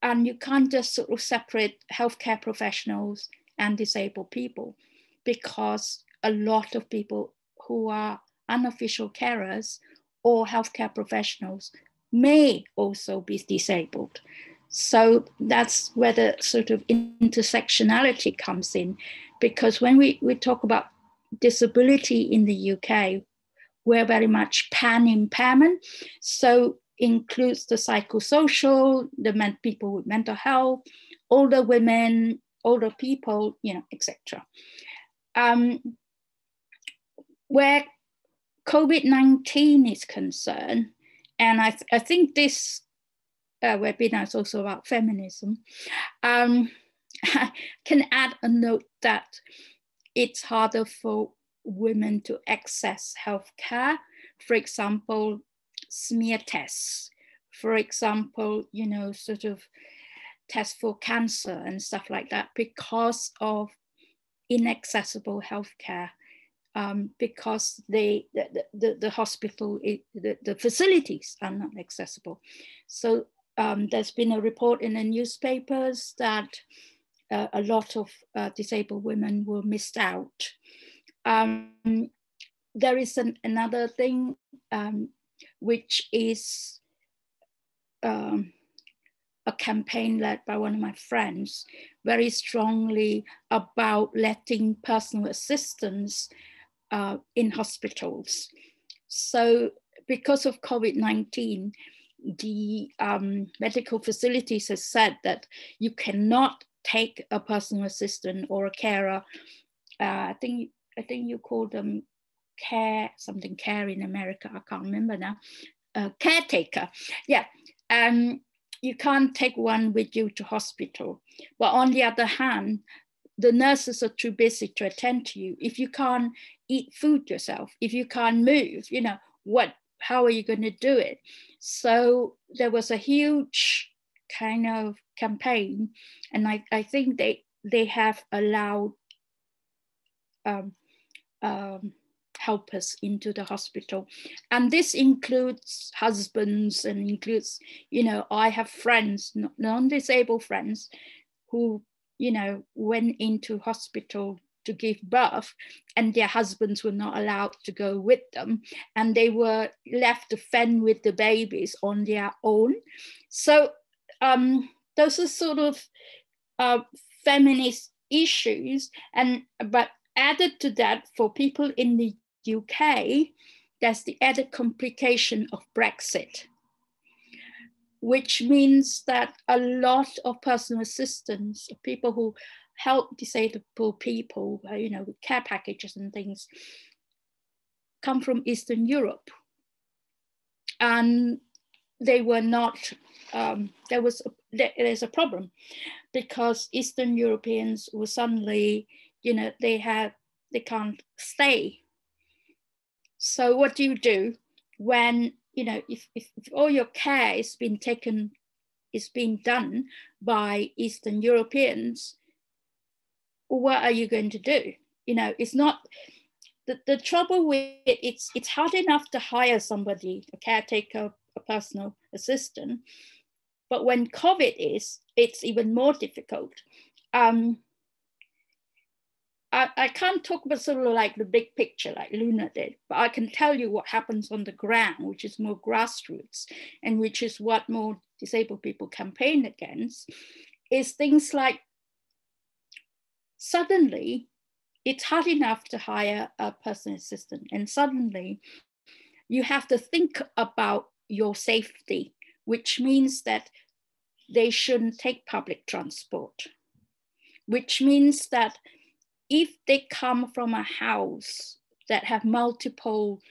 and you can't just sort of separate healthcare professionals and disabled people because a lot of people who are unofficial carers or healthcare professionals may also be disabled. So that's where the sort of intersectionality comes in, because when we, we talk about disability in the UK, we're very much pan impairment. So includes the psychosocial, the men, people with mental health, older women, older people, you know, etc. Um, where COVID-19 is concerned, and I, th I think this uh, webinar is also about feminism, um, I can add a note that it's harder for women to access healthcare. For example, smear tests, for example, you know, sort of tests for cancer and stuff like that because of inaccessible healthcare. Um, because they, the, the, the hospital, it, the, the facilities are not accessible. So um, there's been a report in the newspapers that uh, a lot of uh, disabled women were missed out. Um, there is an, another thing um, which is um, a campaign led by one of my friends, very strongly about letting personal assistance uh, in hospitals. So because of COVID-19, the um, medical facilities have said that you cannot take a personal assistant or a carer. Uh, I think I think you call them care, something care in America, I can't remember now, caretaker. Yeah, um, you can't take one with you to hospital. But on the other hand, the nurses are too busy to attend to you. If you can't eat food yourself, if you can't move, you know, what, how are you going to do it? So there was a huge kind of campaign, and I, I think they they have allowed um, um, helpers into the hospital. And this includes husbands and includes, you know, I have friends, non-disabled friends who, you know, went into hospital to give birth and their husbands were not allowed to go with them. And they were left to fend with the babies on their own. So um, those are sort of uh, feminist issues. And but added to that for people in the uk there's the added complication of brexit which means that a lot of personal assistants people who help disabled people, uh, you know, with care packages and things, come from Eastern Europe. And they were not, um, there was, a, there's a problem because Eastern Europeans were suddenly, you know, they have, they can't stay. So what do you do when, you know, if, if, if all your care is being taken, is being done by Eastern Europeans, what are you going to do? You know, it's not the, the trouble with it, it's it's hard enough to hire somebody, a caretaker, a personal assistant. But when COVID is, it's even more difficult. Um, I, I can't talk about sort of like the big picture like Luma did, but I can tell you what happens on the ground, which is more grassroots and which is what more disabled people campaign against, is things like suddenly it's hard enough to hire a personal assistant and suddenly you have to think about your safety which means that they shouldn't take public transport which means that if they come from a house that have multiple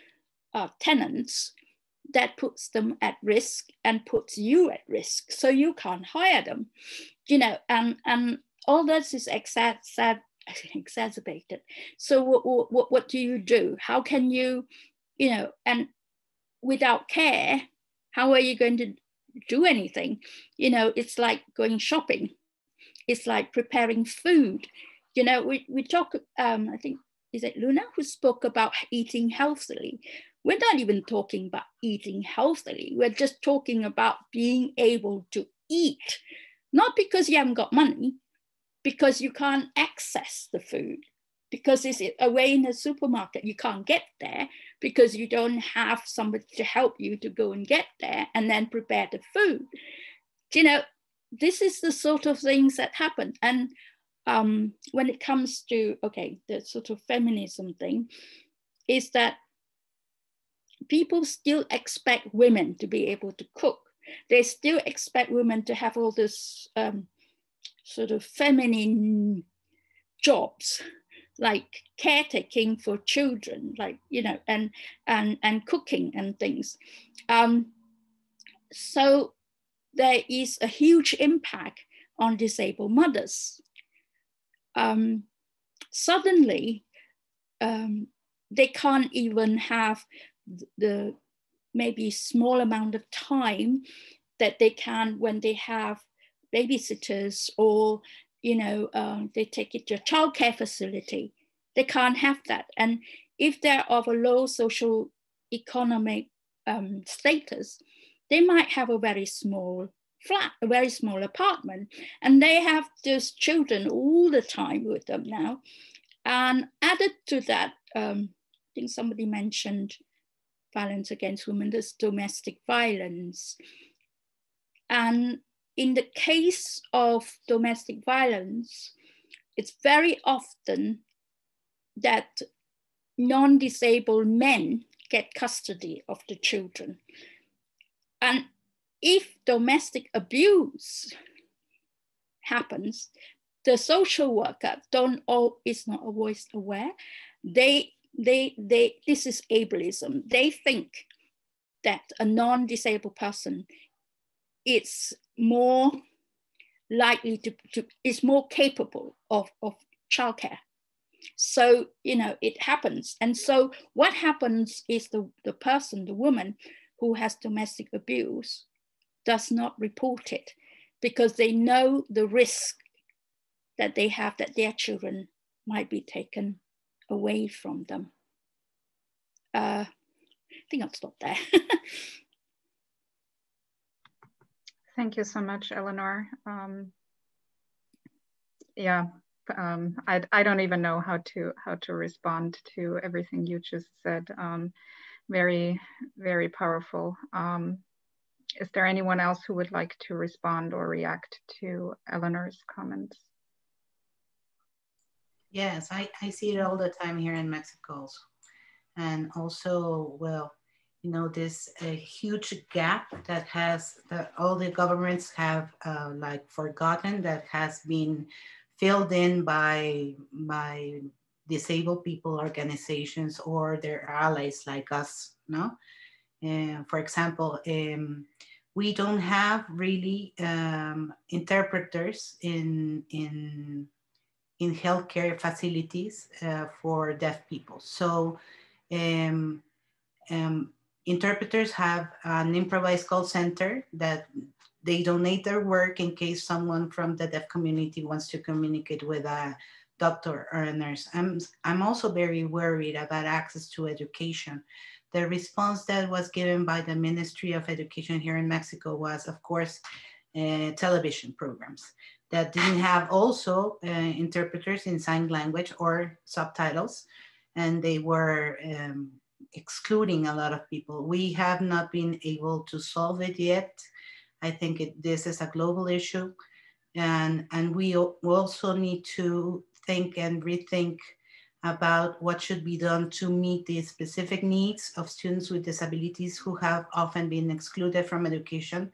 uh, tenants that puts them at risk and puts you at risk. So you can't hire them you know and and all this is exacerbated. So what, what, what do you do? How can you, you know, and without care, how are you going to do anything? You know, it's like going shopping. It's like preparing food. You know, we, we talk, um, I think, is it Luma who spoke about eating healthily? We're not even talking about eating healthily. We're just talking about being able to eat, not because you haven't got money, because you can't access the food because it's away in the supermarket. You can't get there because you don't have somebody to help you to go and get there and then prepare the food. You know, this is the sort of things that happen. And um, when it comes to, okay, the sort of feminism thing, is that people still expect women to be able to cook. They still expect women to have all this um, sort of feminine jobs like caretaking for children like you know and and and cooking and things. Um, so there is a huge impact on disabled mothers. Um, suddenly um, they can't even have the maybe small amount of time that they can when they have babysitters or you know um, they take it to a childcare facility. They can't have that. And if they're of a low social economic um, status they might have a very small flat a very small apartment. And they have those children all the time with them now. And added to that um, i think somebody mentioned violence against women there's domestic violence. And in the case of domestic violence, it's very often that non disabled men get custody of the children. And if domestic abuse happens, the social worker don't all is not always aware. They they they this is ableism. They think that a non-disabled person is more likely to, to is more capable of, of childcare. So, you know, it happens. And so what happens is the, the person, the woman who has domestic abuse does not report it because they know the risk that they have that their children might be taken away from them. Uh, I think I'll stop there. Thank you so much, Eleanor. Um, yeah, um, I, I don't even know how to how to respond to everything you just said. Um, very, very powerful. Um, is there anyone else who would like to respond or react to Eleanor's comments? Yes, I, I see it all the time here in Mexico. And also, well, you know, this a huge gap that has, that all the governments have uh, like forgotten that has been filled in by, by disabled people organizations or their allies like us, no? Uh, for example, um, we don't have really um, interpreters in, in in healthcare facilities uh, for deaf people. So um, um, interpreters have an improvised call center that they donate their work in case someone from the deaf community wants to communicate with a doctor or a nurse. I'm, I'm also very worried about access to education. The response that was given by the Ministry of Education here in Mexico was, of course, uh, television programs that didn't have also uh, interpreters in sign language or subtitles, and they were um, excluding a lot of people. We have not been able to solve it yet. I think it, this is a global issue, and and we also need to think and rethink about what should be done to meet the specific needs of students with disabilities who have often been excluded from education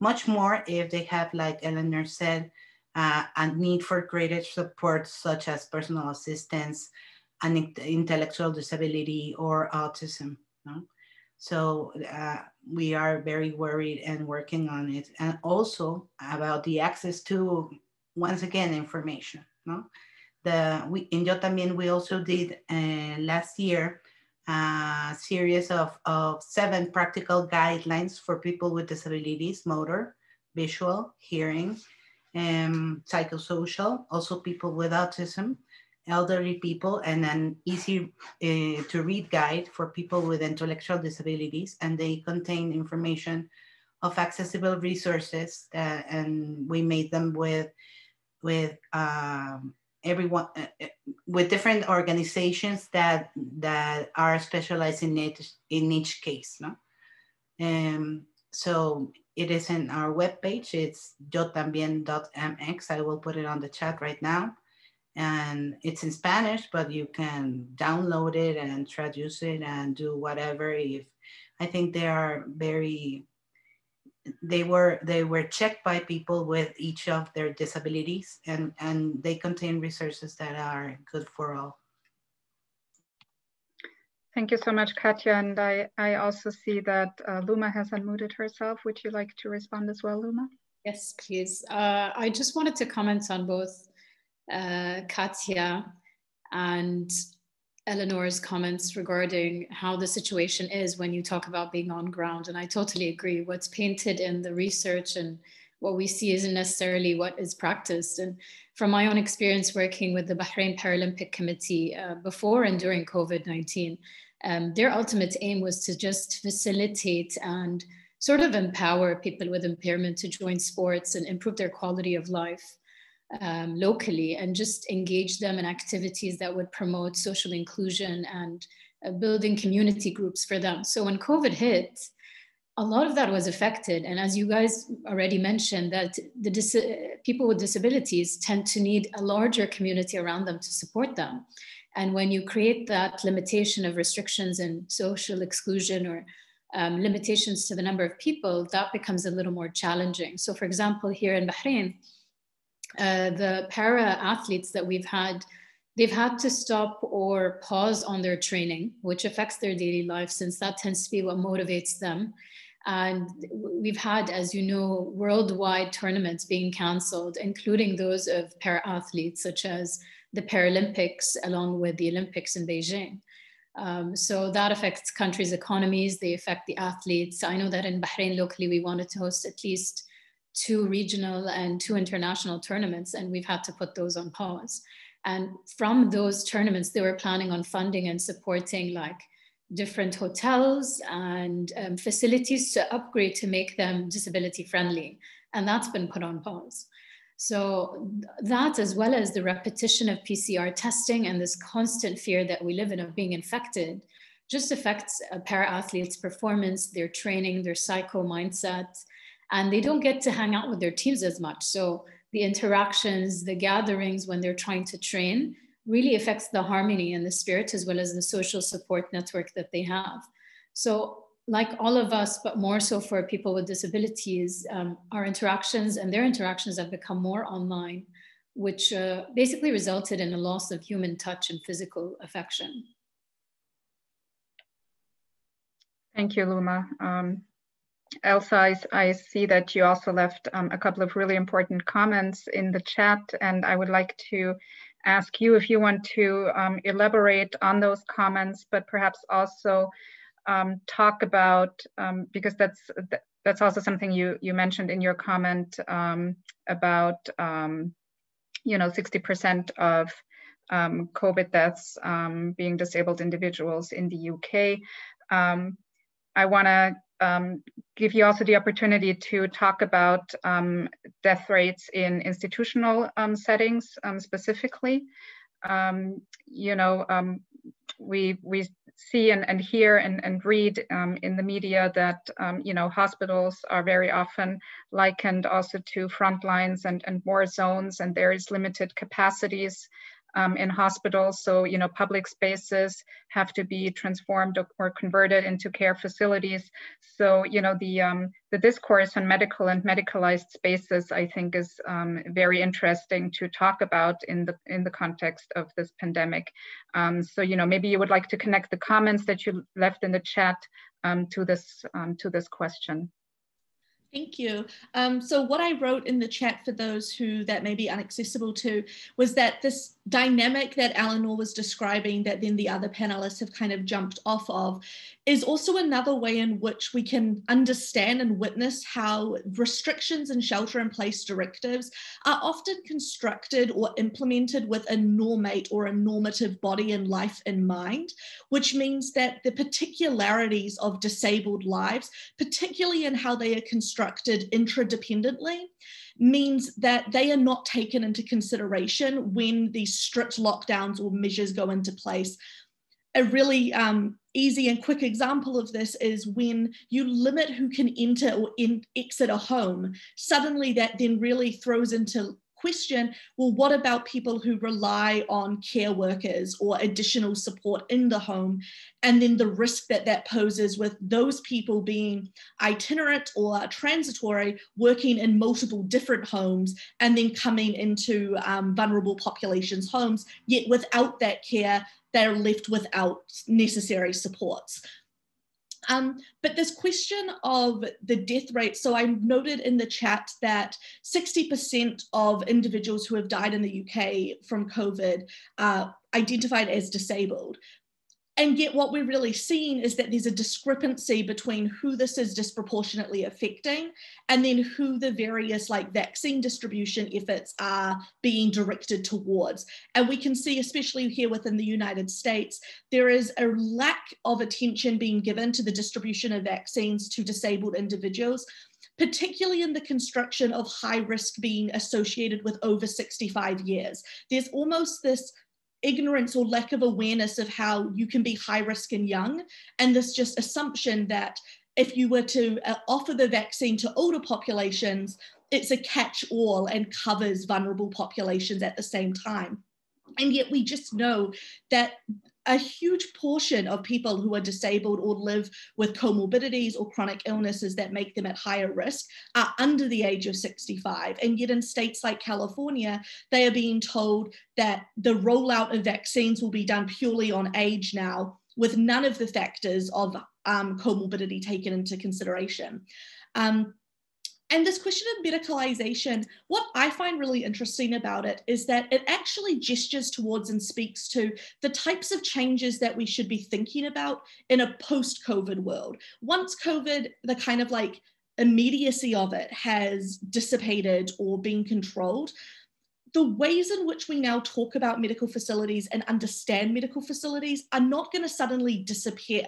much more if they have, like Eleanor said, uh, a need for greater support such as personal assistance, and intellectual disability or autism. No? So uh, we are very worried and working on it. And also about the access to, once again, information. No? The, we, in Yo También, we also did uh, last year a series of, of seven practical guidelines for people with disabilities, motor, visual, hearing, um, psychosocial, also people with autism, elderly people, and an easy uh, to read guide for people with intellectual disabilities. And they contain information of accessible resources that, and we made them with, with um, everyone, uh, with different organizations that, that are specialized in, it, in each case. No? Um, so it is in our webpage. It's yotambien.mx. I will put it on the chat right now. And it's in Spanish, but you can download it and traduce it and do whatever. If I think they are very, they were they were checked by people with each of their disabilities, and and they contain resources that are good for all. Thank you so much, Katia. And I, I also see that uh, Luma has unmuted herself. Would you like to respond as well, Luma? Yes, please. Uh, I just wanted to comment on both uh, Katia and Eleanor's comments regarding how the situation is when you talk about being on ground. And I totally agree. What's painted in the research and what we see isn't necessarily what is practiced. And from my own experience working with the Bahrain Paralympic Committee uh, before and during COVID 19, um, their ultimate aim was to just facilitate and sort of empower people with impairment to join sports and improve their quality of life um, locally and just engage them in activities that would promote social inclusion and uh, building community groups for them. So when COVID hit, a lot of that was affected. And as you guys already mentioned, that the dis- people with disabilities tend to need a larger community around them to support them. And when you create that limitation of restrictions and social exclusion or um, limitations to the number of people, that becomes a little more challenging. So, for example, here in Bahrain, uh, the para athletes that we've had, they've had to stop or pause on their training, which affects their daily life since that tends to be what motivates them. And we've had, as you know, worldwide tournaments being cancelled, including those of para athletes such as the Paralympics along with the Olympics in Beijing. Um, so that affects countries' economies, they affect the athletes. I know that in Bahrain locally, we wanted to host at least two regional and two international tournaments, and we've had to put those on pause. And from those tournaments, they were planning on funding and supporting like different hotels and um, facilities to upgrade to make them disability friendly. And that's been put on pause. So that, as well as the repetition of PCR testing and this constant fear that we live in of being infected, just affects a para athlete's performance, their training, their psycho mindset, and they don't get to hang out with their teams as much. So the interactions, the gatherings when they're trying to train really affects the harmony and the spirit as well as the social support network that they have. So like all of us, but more so for people with disabilities, um, our interactions and their interactions have become more online, which uh, basically resulted in a loss of human touch and physical affection. Thank you, Luma. Um, Elsa, I, I, see that you also left um, a couple of really important comments in the chat, and I would like to ask you if you want to um, elaborate on those comments, but perhaps also um, talk about um, because that's that's also something you you mentioned in your comment um, about um, you know 60% of COVID deaths being disabled individuals in the UK. I want to Um, give you also the opportunity to talk about um, death rates in institutional um, settings specifically. you know, we we see and, and hear and, and read um, in the media that um, you know hospitals are very often likened also to front lines and, and war zones and there is limited capacities um, in hospitals. So, you know, public spaces have to be transformed or converted into care facilities. So, you know, the, um, the discourse on medical and medicalized spaces, I think is um, very interesting to talk about in the, in the context of this pandemic. Um, so, you know, maybe you would like to connect the comments that you left in the chat um, to, this, um, to this question. Thank you. Um, so what I wrote in the chat for those who that may be inaccessible to was that this dynamic that Eleanor was describing that then the other panelists have kind of jumped off of is also another way in which we can understand and witness how restrictions and shelter in place directives are often constructed or implemented with a normate or a normative body and life in mind, which means that the particularities of disabled lives, particularly in how they are constructed intradependently, means that they are not taken into consideration when these strict lockdowns or measures go into place. A really um, easy and quick example of this is when you limit who can enter or in, exit a home, suddenly that then really throws into question well, what about people who rely on care workers or additional support in the home? And then the risk that that poses with those people being itinerant or transitory, working in multiple different homes, and then coming into um, vulnerable populations' homes, yet without that care, they're left without necessary supports. Um, but this question of the death rate, so I noted in the chat that 60% of individuals who have died in the UK from COVID uh, identified as disabled. And yet, what we're really seeing is that there's a discrepancy between who this is disproportionately affecting and then who the various like vaccine distribution efforts are being directed towards. And we can see, especially here within the United States, there is a lack of attention being given to the distribution of vaccines to disabled individuals particularly in the construction of high risk being associated with over 65 years. There's almost this ignorance or lack of awareness of how you can be high risk and young, and this just assumption that if you were to uh, offer the vaccine to older populations, it's a catch all and covers vulnerable populations at the same time. And yet we just know that a huge portion of people who are disabled or live with comorbidities or chronic illnesses that make them at higher risk are under the age of 65. And yet, in states like California, they are being told that the rollout of vaccines will be done purely on age now, with none of the factors of um, comorbidity taken into consideration. Um, and this question of medicalization, what I find really interesting about it is that it actually gestures towards and speaks to the types of changes that we should be thinking about in a post COVID world. Once COVID, the kind of like immediacy of it has dissipated or been controlled, the ways in which we now talk about medical facilities and understand medical facilities are not going to suddenly disappear.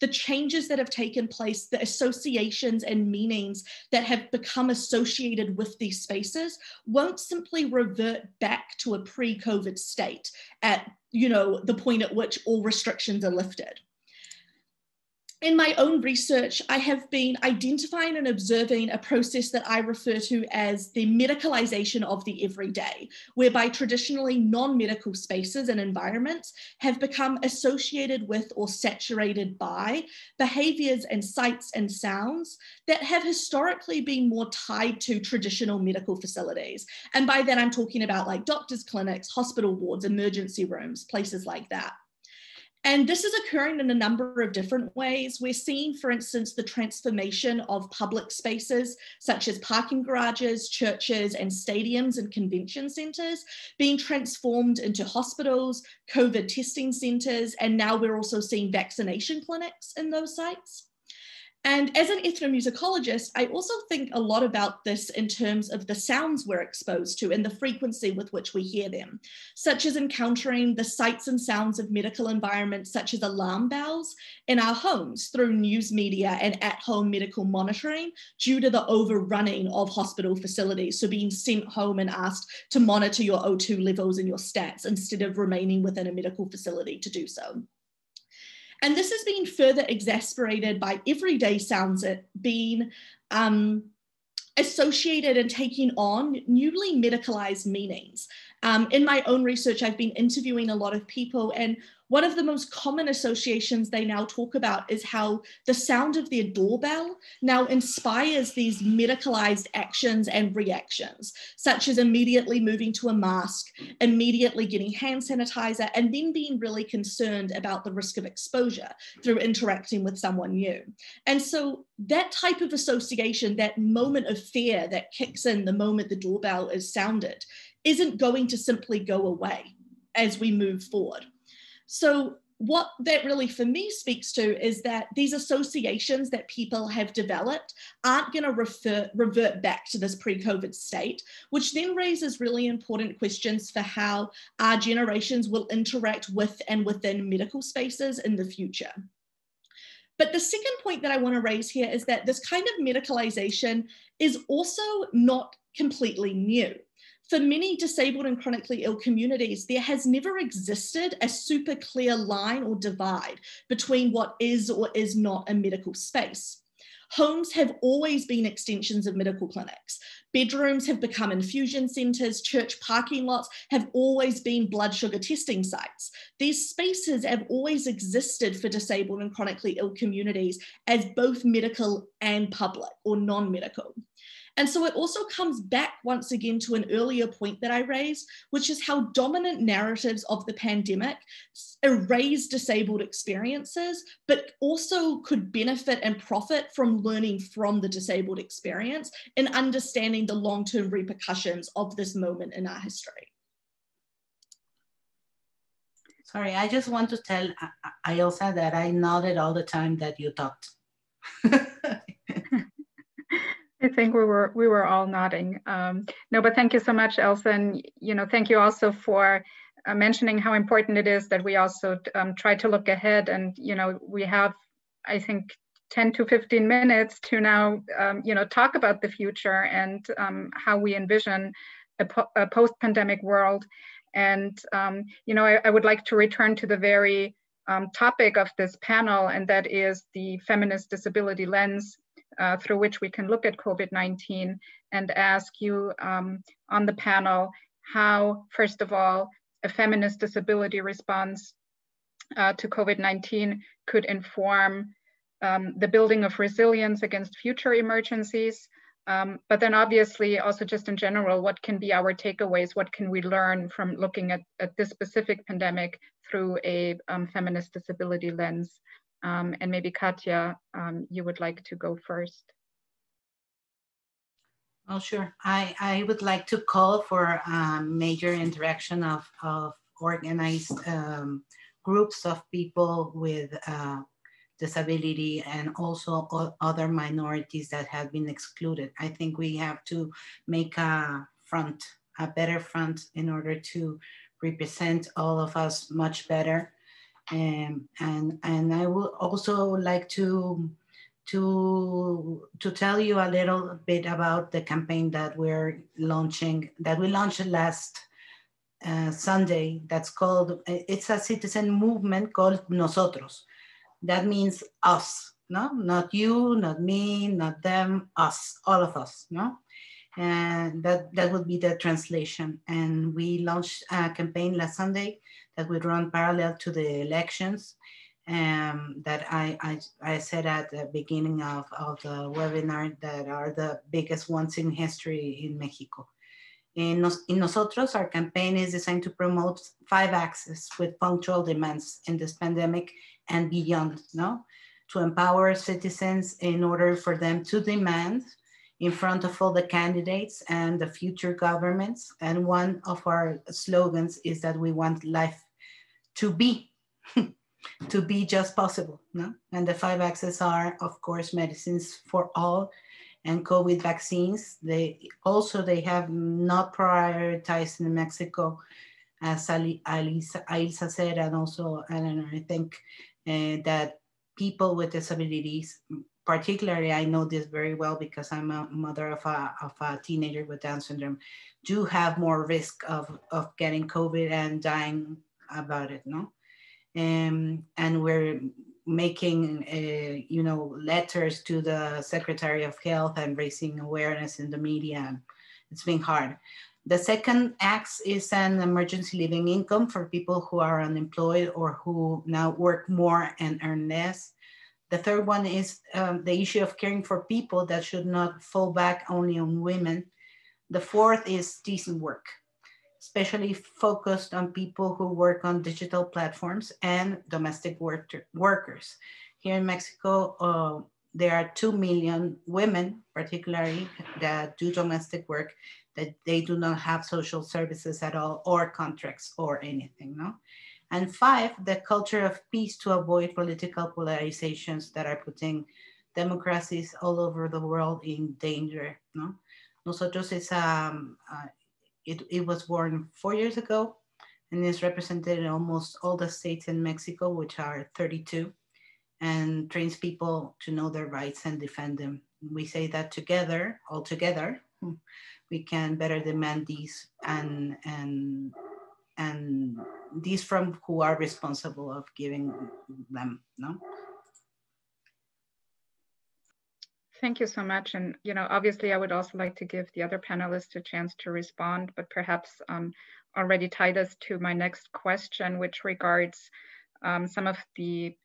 The changes that have taken place, the associations and meanings that have become associated with these spaces won't simply revert back to a pre-COVID state at you know the point at which all restrictions are lifted in my own research, I have been identifying and observing a process that I refer to as the medicalization of the everyday, whereby traditionally non medical spaces and environments have become associated with or saturated by behaviors and sights and sounds that have historically been more tied to traditional medical facilities. And by that, I'm talking about like doctors' clinics, hospital wards, emergency rooms, places like that. And this is occurring in a number of different ways. We're seeing, for instance, the transformation of public spaces such as parking garages, churches, and stadiums and convention centres being transformed into hospitals, COVID testing centres, and now we're also seeing vaccination clinics in those sites. And as an ethnomusicologist, I also think a lot about this in terms of the sounds we're exposed to and the frequency with which we hear them, such as encountering the sights and sounds of medical environments, such as alarm bells in our homes through news media and at home medical monitoring due to the overrunning of hospital facilities. So being sent home and asked to monitor your O2 levels and your stats instead of remaining within a medical facility to do so. And this has been further exasperated by everyday sounds being um, associated and taking on newly medicalized meanings. Um, in my own research, I've been interviewing a lot of people, and one of the most common associations they now talk about is how the sound of their doorbell now inspires these medicalized actions and reactions, such as immediately moving to a mask, immediately getting hand sanitizer, and then being really concerned about the risk of exposure through interacting with someone new. And so that type of association, that moment of fear that kicks in the moment the doorbell is sounded, isn't going to simply go away as we move forward. So what that really for me speaks to is that these associations that people have developed aren't going to revert back to this pre-covid state which then raises really important questions for how our generations will interact with and within medical spaces in the future. But the second point that I want to raise here is that this kind of medicalization is also not completely new for many disabled and chronically ill communities, there has never existed a super clear line or divide between what is or is not a medical space. Homes have always been extensions of medical clinics. Bedrooms have become infusion centres. Church parking lots have always been blood sugar testing sites. These spaces have always existed for disabled and chronically ill communities as both medical and public or non medical. And so it also comes back once again to an earlier point that I raised, which is how dominant narratives of the pandemic erase disabled experiences, but also could benefit and profit from learning from the disabled experience and understanding the long term repercussions of this moment in our history. Sorry, I just want to tell uh, uh, Elsa that I nodded all the time that you talked. I think we were we were all nodding. Um, no, but thank you so much, Elsa, and you know, thank you also for uh, mentioning how important it is that we also um, try to look ahead. And you know, we have, I think, 10 to 15 minutes to now, um, you know, talk about the future and um, how we envision a, po a post-pandemic world. And um, you know, I, I, would like to return to the very um, topic of this panel, and that is the feminist disability lens uh, through which we can look at COVID-19 and ask you um, on the panel how, first of all, a feminist disability response uh, to COVID-19 could inform um, the building of resilience against future emergencies, um, but then obviously also just in general, what can be our takeaways? What can we learn from looking at, at this specific pandemic through a um, feminist disability lens? Um, and maybe Katia, um, you would like to go first. Oh, sure. I, I would like to call for a major interaction of, of organized um, groups of people with uh, disability and also other minorities that have been excluded. I think we have to make a front, a better front in order to represent all of us much better. Um, and, and I would also like to, to, to tell you a little bit about the campaign that we're launching, that we launched last uh, Sunday that's called, it's a citizen movement called Nosotros. That means us, no? Not you, not me, not them, us, all of us, no? And that, that would be the translation. And we launched a campaign last Sunday that would run parallel to the elections um, that I, I, I, said at the beginning of, of the webinar that are the biggest ones in history in Mexico. In, nos, in Nosotros, our campaign is designed to promote five axes with punctual demands in this pandemic and beyond, no? To empower citizens in order for them to demand in front of all the candidates and the future governments. And one of our slogans is that we want life to be, to be just possible. No? And the five axes are, of course, medicines for all and COVID vaccines. They also, they have not prioritized in Mexico, as Alisa, said, and also Eleanor, I think uh, that people with disabilities particularly I know this very well because I'm a mother of a, of a teenager with Down syndrome, do have more risk of, of getting COVID and dying about it, no? Um, and we're making, uh, you know, letters to the Secretary of Health and raising awareness in the media. It's been hard. The second act is an emergency living income for people who are unemployed or who now work more and earn less. The third one is um, the issue of caring for people that should not fall back only on women. The fourth is decent work, especially focused on people who work on digital platforms and domestic work workers. Here in Mexico, uh, there are 2 million women, particularly, that do domestic work, that they do not have social services at all or contracts or anything, no? And five, the culture of peace to avoid political polarizations that are putting democracies all over the world in danger. No? Nosotros is, um, it, it was born four years ago and is represented in almost all the states in Mexico, which are 32, and trains people to know their rights and defend them. We say that together, all together, we can better demand these and, and and these from who are responsible of giving them, no? Thank you so much. And, you know, obviously I would also like to give the other panelists a chance to respond, but perhaps um, already tied us to my next question, which regards um, some of the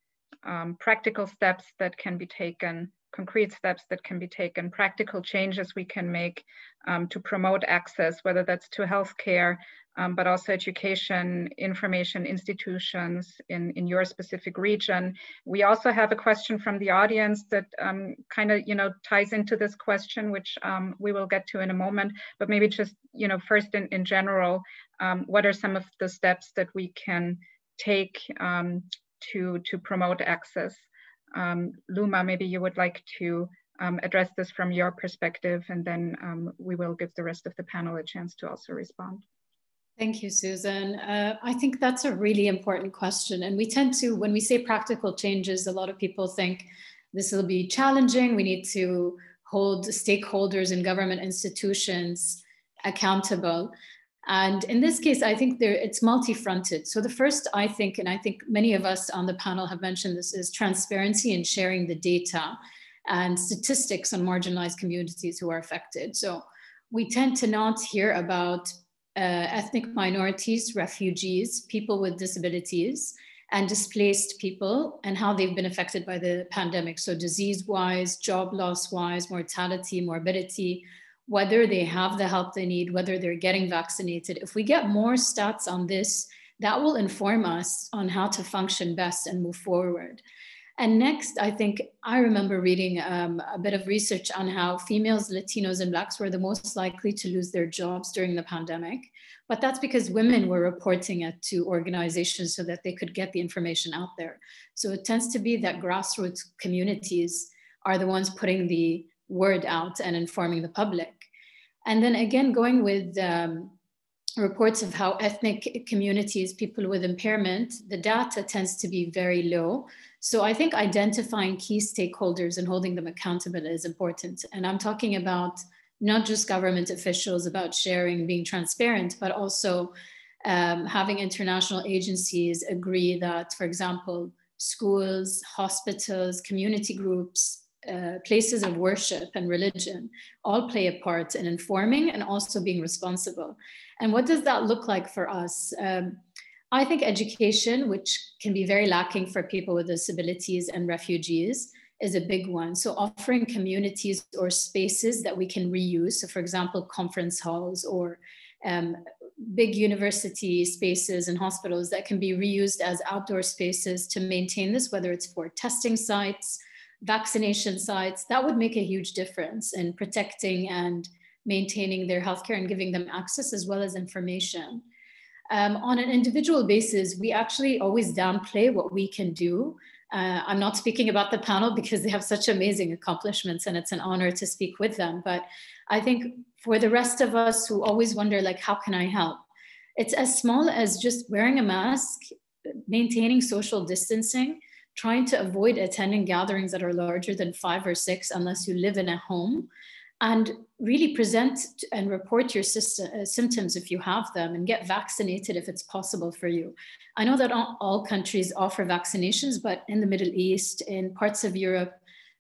um, practical steps that can be taken, concrete steps that can be taken, practical changes we can make um, to promote access, whether that's to healthcare, um, but also education, information institutions in, in your specific region. We also have a question from the audience that um, kind of, you know, ties into this question, which um, we will get to in a moment, but maybe just, you know, first in, in general, um, what are some of the steps that we can take um, to, to promote access? Um, Luma, maybe you would like to address this from your perspective, and then we will give the rest of the panel a chance to also respond. Thank you, Susan. Uh, I think that's a really important question. And we tend to, when we say practical changes, a lot of people think this will be challenging. We need to hold stakeholders and government institutions accountable. And in this case, I think there, it's multi-fronted. So the first, I think, and I think many of us on the panel have mentioned this, is transparency and sharing the data and statistics on marginalized communities who are affected. So we tend to not hear about uh, ethnic minorities, refugees, people with disabilities, and displaced people and how they've been affected by the pandemic. So, disease wise, job loss wise, mortality, morbidity, whether they have the help they need, whether they're getting vaccinated. If we get more stats on this, that will inform us on how to function best and move forward. And next, I think I remember reading um, a bit of research on how females, Latinos, and Blacks were the most likely to lose their jobs during the pandemic. But that's because women were reporting it to organizations so that they could get the information out there. So it tends to be that grassroots communities are the ones putting the word out and informing the public. And then again, going with um, reports of how ethnic communities, people with impairment, the data tends to be very low. So I think identifying key stakeholders and holding them accountable is important. And I'm talking about not just government officials about sharing, being transparent, but also um, having international agencies agree that, for example, schools, hospitals, community groups, uh, places of worship and religion all play a part in informing and also being responsible. And what does that look like for us? Um, I think education, which can be very lacking for people with disabilities and refugees, is a big one. So offering communities or spaces that we can reuse. So for example, conference halls or um, big university spaces and hospitals that can be reused as outdoor spaces to maintain this, whether it's for testing sites, vaccination sites, that would make a huge difference in protecting and maintaining their healthcare and giving them access as well as information. Um, on an individual basis, we actually always downplay what we can do. Uh, I'm not speaking about the panel because they have such amazing accomplishments and it's an honor to speak with them. But I think for the rest of us who always wonder, like, how can I help? It's as small as just wearing a mask, maintaining social distancing, trying to avoid attending gatherings that are larger than five or six unless you live in a home and really present and report your uh, symptoms if you have them and get vaccinated if it's possible for you. I know that all countries offer vaccinations, but in the Middle East, in parts of Europe,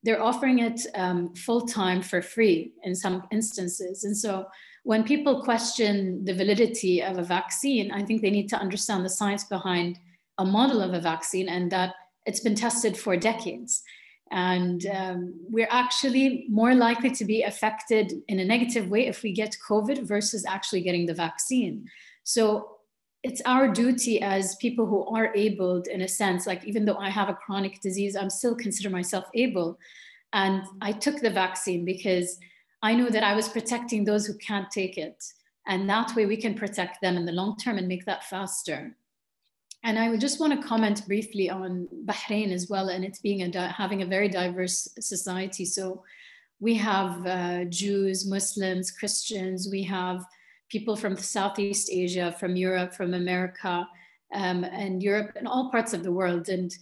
they're offering it um, full time for free in some instances. And so when people question the validity of a vaccine, I think they need to understand the science behind a model of a vaccine and that it's been tested for decades. And um, we're actually more likely to be affected in a negative way if we get COVID versus actually getting the vaccine. So it's our duty as people who are able, in a sense, like even though I have a chronic disease, I'm still consider myself able. And I took the vaccine because I know that I was protecting those who can't take it. And that way we can protect them in the long term and make that faster. And I would just want to comment briefly on Bahrain as well, and it's being a having a very diverse society. So we have uh, Jews, Muslims, Christians, we have people from Southeast Asia, from Europe, from America, um, and Europe, and all parts of the world. And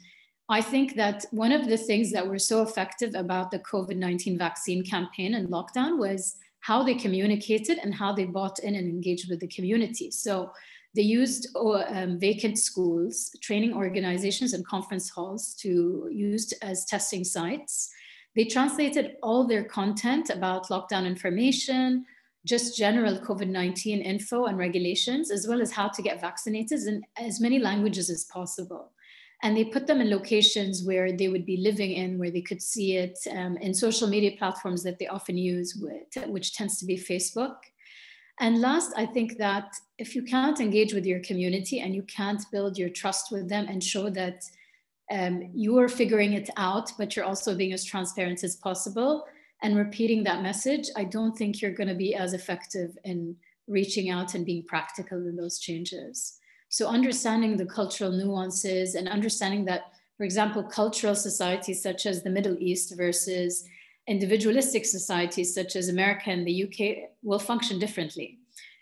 I think that one of the things that were so effective about the COVID 19 vaccine campaign and lockdown was how they communicated and how they bought in and engaged with the community. So they used um, vacant schools, training organizations, and conference halls to used as testing sites. They translated all their content about lockdown information, just general COVID 19 info and regulations, as well as how to get vaccinated in as many languages as possible. And they put them in locations where they would be living in, where they could see it um, in social media platforms that they often use, with, which tends to be Facebook. And last, I think that if you can't engage with your community and you can't build your trust with them and show that um, you are figuring it out, but you're also being as transparent as possible and repeating that message, I don't think you're going to be as effective in reaching out and being practical in those changes. So, understanding the cultural nuances and understanding that, for example, cultural societies such as the Middle East versus individualistic societies such as America and the UK will function differently.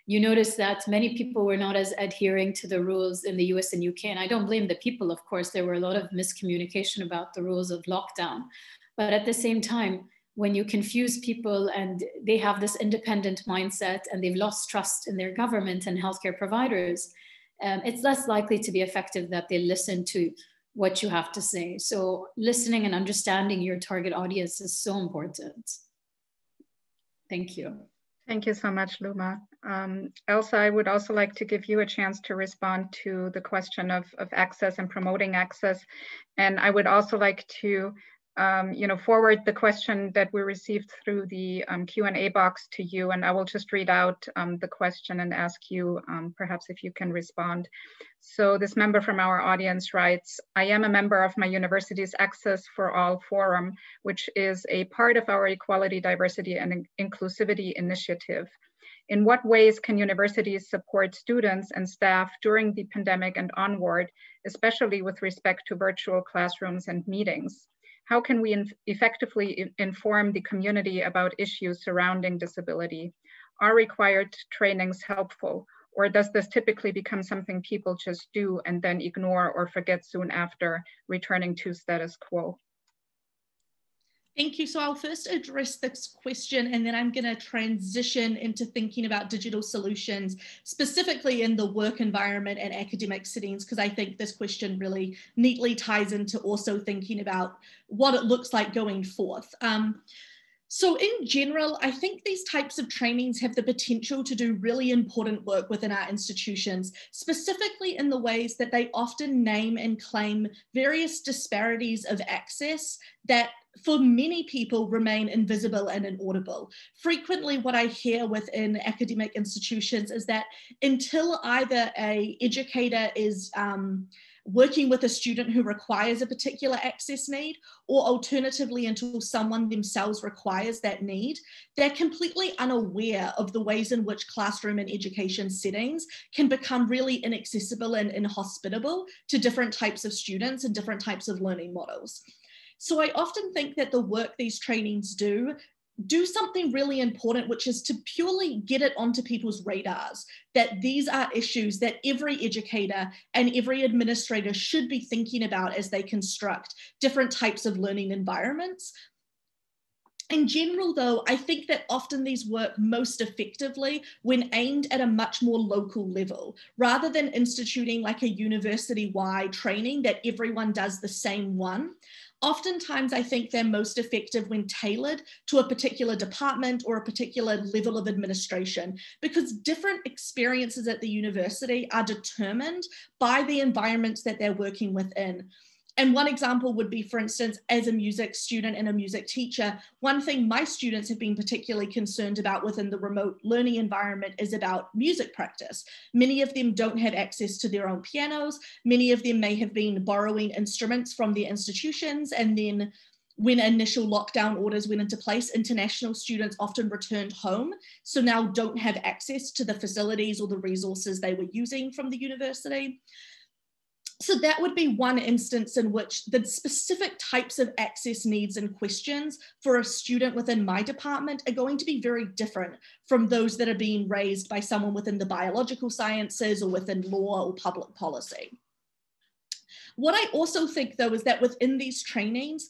You notice that many people were not as adhering to the rules in the US and UK. And I don't blame the people, of course, there were a lot of miscommunication about the rules of lockdown. But at the same time, when you confuse people and they have this independent mindset and they've lost trust in their government and healthcare providers, um, it's less likely to be effective that they listen to what you have to say. So listening and understanding your target audience is so important. Thank you. Thank you so much, Luma. Um, Elsa, I would also like to give you a chance to respond to the question of, of access and promoting access. And I would also like to um, you know, forward the question that we received through the um, Q&A box to you, and I will just read out um, the question and ask you um, perhaps if you can respond. So this member from our audience writes, I am a member of my university's Access for All Forum, which is a part of our Equality, Diversity, and Inclusivity initiative. In what ways can universities support students and staff during the pandemic and onward, especially with respect to virtual classrooms and meetings? How can we effectively inform the community about issues surrounding disability? Are required trainings helpful? Or does this typically become something people just do and then ignore or forget soon after returning to status quo? Thank you. So I'll first address this question and then I'm going to transition into thinking about digital solutions, specifically in the work environment and academic settings, because I think this question really neatly ties into also thinking about what it looks like going forth. Um, so in general, I think these types of trainings have the potential to do really important work within our institutions, specifically in the ways that they often name and claim various disparities of access that for many people remain invisible and inaudible. Frequently what I hear within academic institutions is that until either a educator is um, working with a student who requires a particular access need, or alternatively, until someone themselves requires that need, they're completely unaware of the ways in which classroom and education settings can become really inaccessible and inhospitable to different types of students and different types of learning models. So I often think that the work these trainings do do something really important, which is to purely get it onto people's radars that these are issues that every educator and every administrator should be thinking about as they construct different types of learning environments. In general, though, I think that often these work most effectively when aimed at a much more local level, rather than instituting like a university wide training that everyone does the same one oftentimes I think they're most effective when tailored to a particular department or a particular level of administration because different experiences at the university are determined by the environments that they're working within. And one example would be, for instance, as a music student and a music teacher, one thing my students have been particularly concerned about within the remote learning environment is about music practice. Many of them don't have access to their own pianos. Many of them may have been borrowing instruments from their institutions and then when initial lockdown orders went into place, international students often returned home, so now don't have access to the facilities or the resources they were using from the university so that would be one instance in which the specific types of access needs and questions for a student within my department are going to be very different from those that are being raised by someone within the biological sciences or within law or public policy. What I also think though is that within these trainings,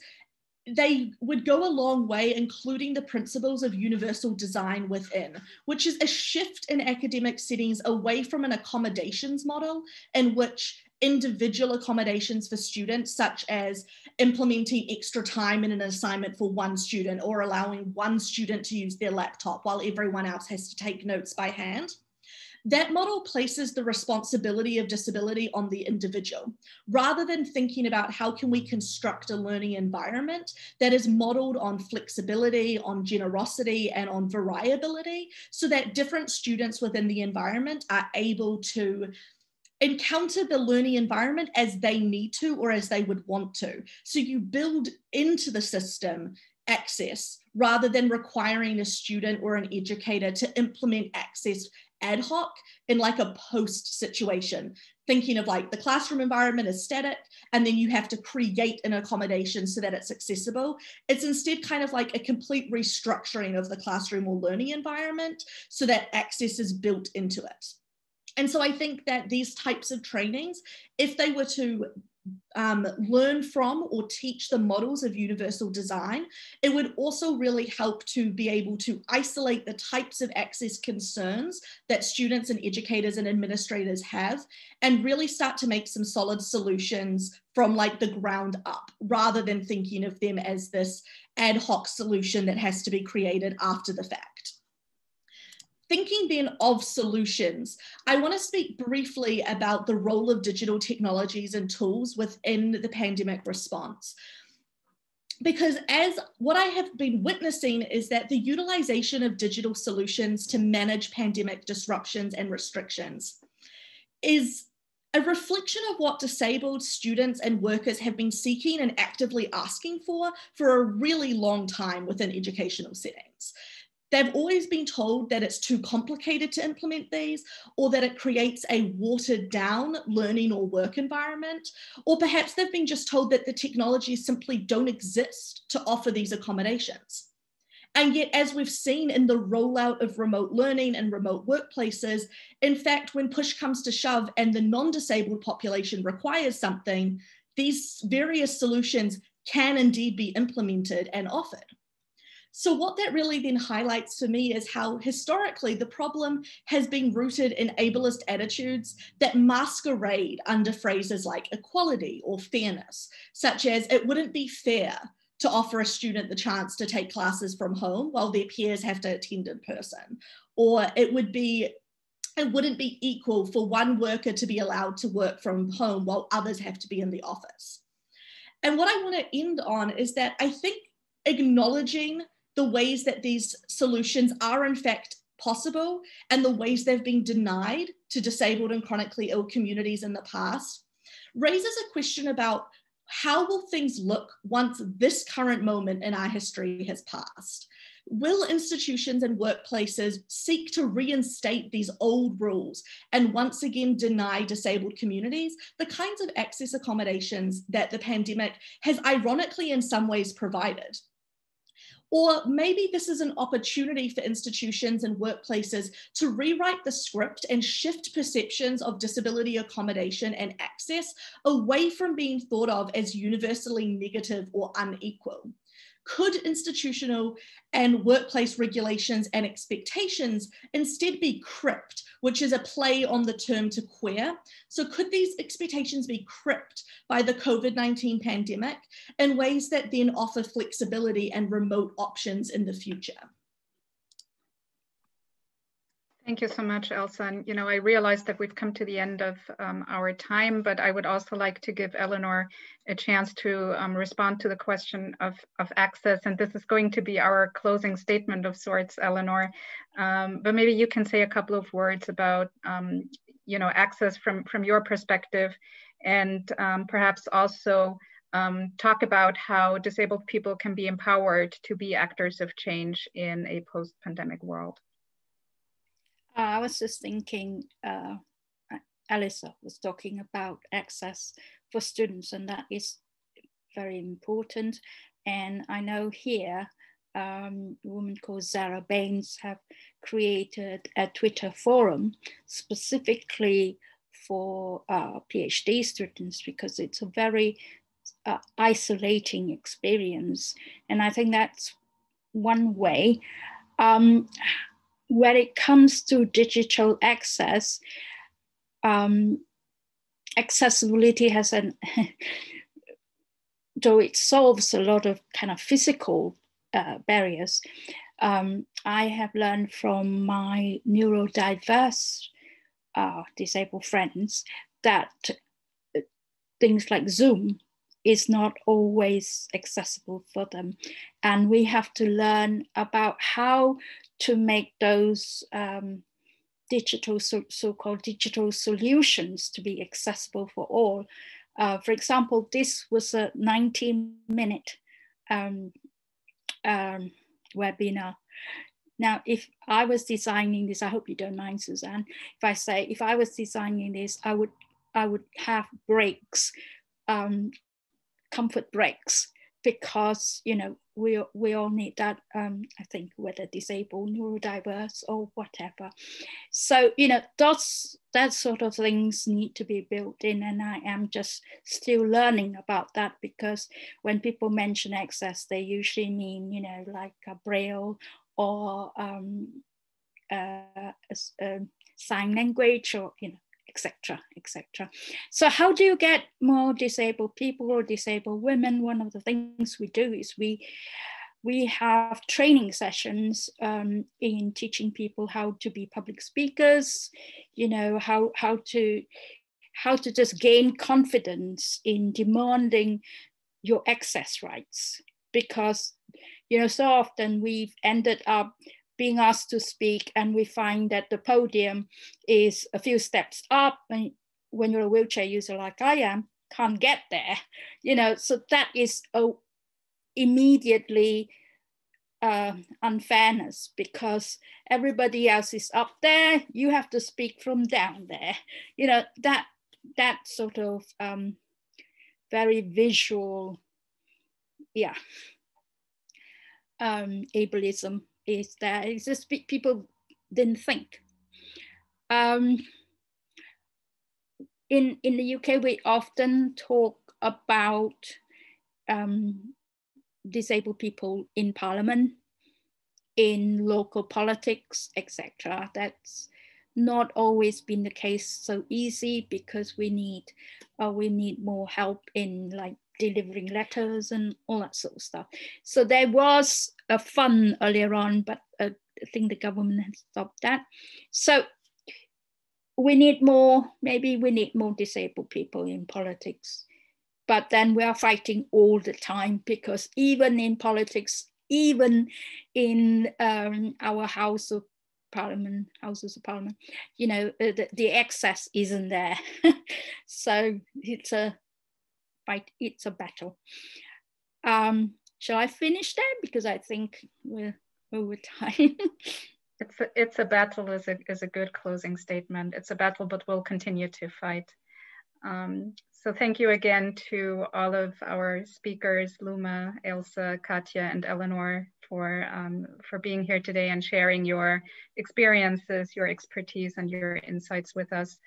they would go a long way, including the principles of universal design within, which is a shift in academic settings away from an accommodations model in which individual accommodations for students, such as implementing extra time in an assignment for one student or allowing one student to use their laptop while everyone else has to take notes by hand. That model places the responsibility of disability on the individual, rather than thinking about how can we construct a learning environment that is modeled on flexibility, on generosity, and on variability, so that different students within the environment are able to encounter the learning environment as they need to or as they would want to. So you build into the system access rather than requiring a student or an educator to implement access ad hoc in like a post situation. Thinking of like the classroom environment is static and then you have to create an accommodation so that it's accessible. It's instead kind of like a complete restructuring of the classroom or learning environment so that access is built into it and so I think that these types of trainings, if they were to um, learn from or teach the models of universal design, it would also really help to be able to isolate the types of access concerns that students and educators and administrators have and really start to make some solid solutions from like the ground up rather than thinking of them as this ad hoc solution that has to be created after the fact. Thinking then of solutions, I want to speak briefly about the role of digital technologies and tools within the pandemic response. Because as what I have been witnessing is that the utilization of digital solutions to manage pandemic disruptions and restrictions is a reflection of what disabled students and workers have been seeking and actively asking for for a really long time within educational settings. They've always been told that it's too complicated to implement these, or that it creates a watered down learning or work environment, or perhaps they've been just told that the technologies simply don't exist to offer these accommodations. And yet, as we've seen in the rollout of remote learning and remote workplaces, in fact, when push comes to shove and the non disabled population requires something, these various solutions can indeed be implemented and offered. So, what that really then highlights for me is how historically the problem has been rooted in ableist attitudes that masquerade under phrases like equality or fairness, such as it wouldn't be fair to offer a student the chance to take classes from home while their peers have to attend in person. Or it would be it wouldn't be equal for one worker to be allowed to work from home while others have to be in the office. And what I want to end on is that I think acknowledging the ways that these solutions are in fact possible and the ways they've been denied to disabled and chronically ill communities in the past raises a question about how will things look once this current moment in our history has passed? Will institutions and workplaces seek to reinstate these old rules and once again deny disabled communities the kinds of access accommodations that the pandemic has ironically in some ways provided? Or maybe this is an opportunity for institutions and workplaces to rewrite the script and shift perceptions of disability accommodation and access away from being thought of as universally negative or unequal could institutional and workplace regulations and expectations instead be cripped, which is a play on the term to queer? So, could these expectations be cripped by the COVID 19 pandemic in ways that then offer flexibility and remote options in the future? Thank you so much, Elsa. And, you know, I realize that we've come to the end of um, our time, but I would also like to give Eleanor a chance to um, respond to the question of, of access. And this is going to be our closing statement of sorts, Eleanor. Um, but maybe you can say a couple of words about, um, you know, access from, from your perspective and um, perhaps also um, talk about how disabled people can be empowered to be actors of change in a post-pandemic world. Uh, I was just thinking, uh, Alisa was talking about access for students, and that is very important. And I know here, um, a woman called Zara Baines have created a Twitter forum specifically for uh, PhD students because it's a very uh, isolating experience. And I think that's one way. Um, when it comes to digital access, um, accessibility has an, though it solves a lot of kind of physical uh, barriers, um, I have learned from my neurodiverse uh, disabled friends that things like Zoom is not always accessible for them. And we have to learn about how to make those um, digital, so, so-called digital solutions to be accessible for all. Uh, for example, this was a 19-minute um, um, webinar. Now, if I was designing this, I hope you don't mind, Susanne. If I say, if I was designing this, I would, I would have breaks, um, comfort breaks, because you know we we all need that um, i think whether disabled neurodiverse or whatever. So you know those that sort of things need to be built in and i am just still learning about that because when people mention access they usually mean you know like a braille or um, uh, a, a sign language or you know etc etc so how do you get more disabled people or disabled women? One of the things we do is we we have training sessions um, in teaching people how to be public speakers you know how how to how to just gain confidence in demanding your access rights. Because you know so often we've ended up being asked to speak and we find that the podium is a few steps up and when you're a wheelchair user like I am, can't get there, you know, so that is a immediately uh, unfairness because everybody else is up there, you have to speak from down there, you know, that, that sort of um, very visual, yeah, um, ableism is that It's just people didn't think. Um, in, in the UK, we often talk about um, disabled people in parliament, in local politics, etc. That's not always been the case so easy because we need uh, we need more help in like delivering letters and all that sort of stuff. So there was a fund earlier on, but uh, I think the government has stopped that. So we need more, maybe we need more disabled people in politics. But then we are fighting all the time because even in politics, even in um, our House of Parliament, Houses of Parliament, you know, uh, the, the isn't there. so it's a fight, it's a battle. Um, shall I finish there? Because I think we're over time. it's a, it's a battle is a, is a good closing statement. It's a battle, but we'll continue to fight. Um, so thank you again to all of our speakers, Luma, Elsa, Katia, and Eleanor for, um, for being here today and sharing your experiences, your expertise, and your insights with us.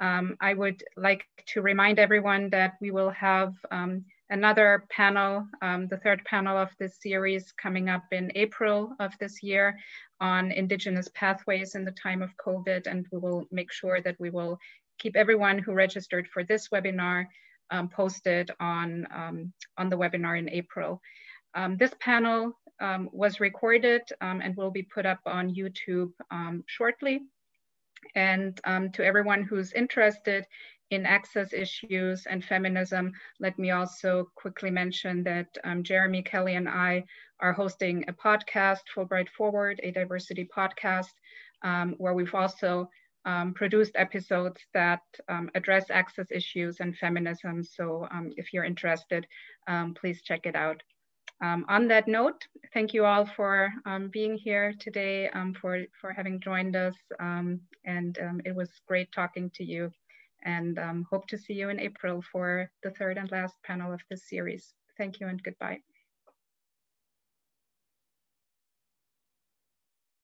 Um, I would like to remind everyone that we will have um, another panel, um, the third panel of this series coming up in April of this year on Indigenous pathways in the time of COVID. And we will make sure that we will keep everyone who registered for this webinar um, posted on, um, on the webinar in April. Um, this panel was recorded and will be put up on YouTube shortly. And um, to everyone who's interested in access issues and feminism, let me also quickly mention that um, Jeremy Kelly and I are hosting a podcast, Fulbright Forward, a diversity podcast, um, where we've also um, produced episodes that um, address access issues and feminism. So um, if you're interested, um, please check it out. On that note, thank you all for being here today, for, for having joined us. And it was great talking to you and um, hope to see you in April for the third and last panel of this series. Thank you and goodbye.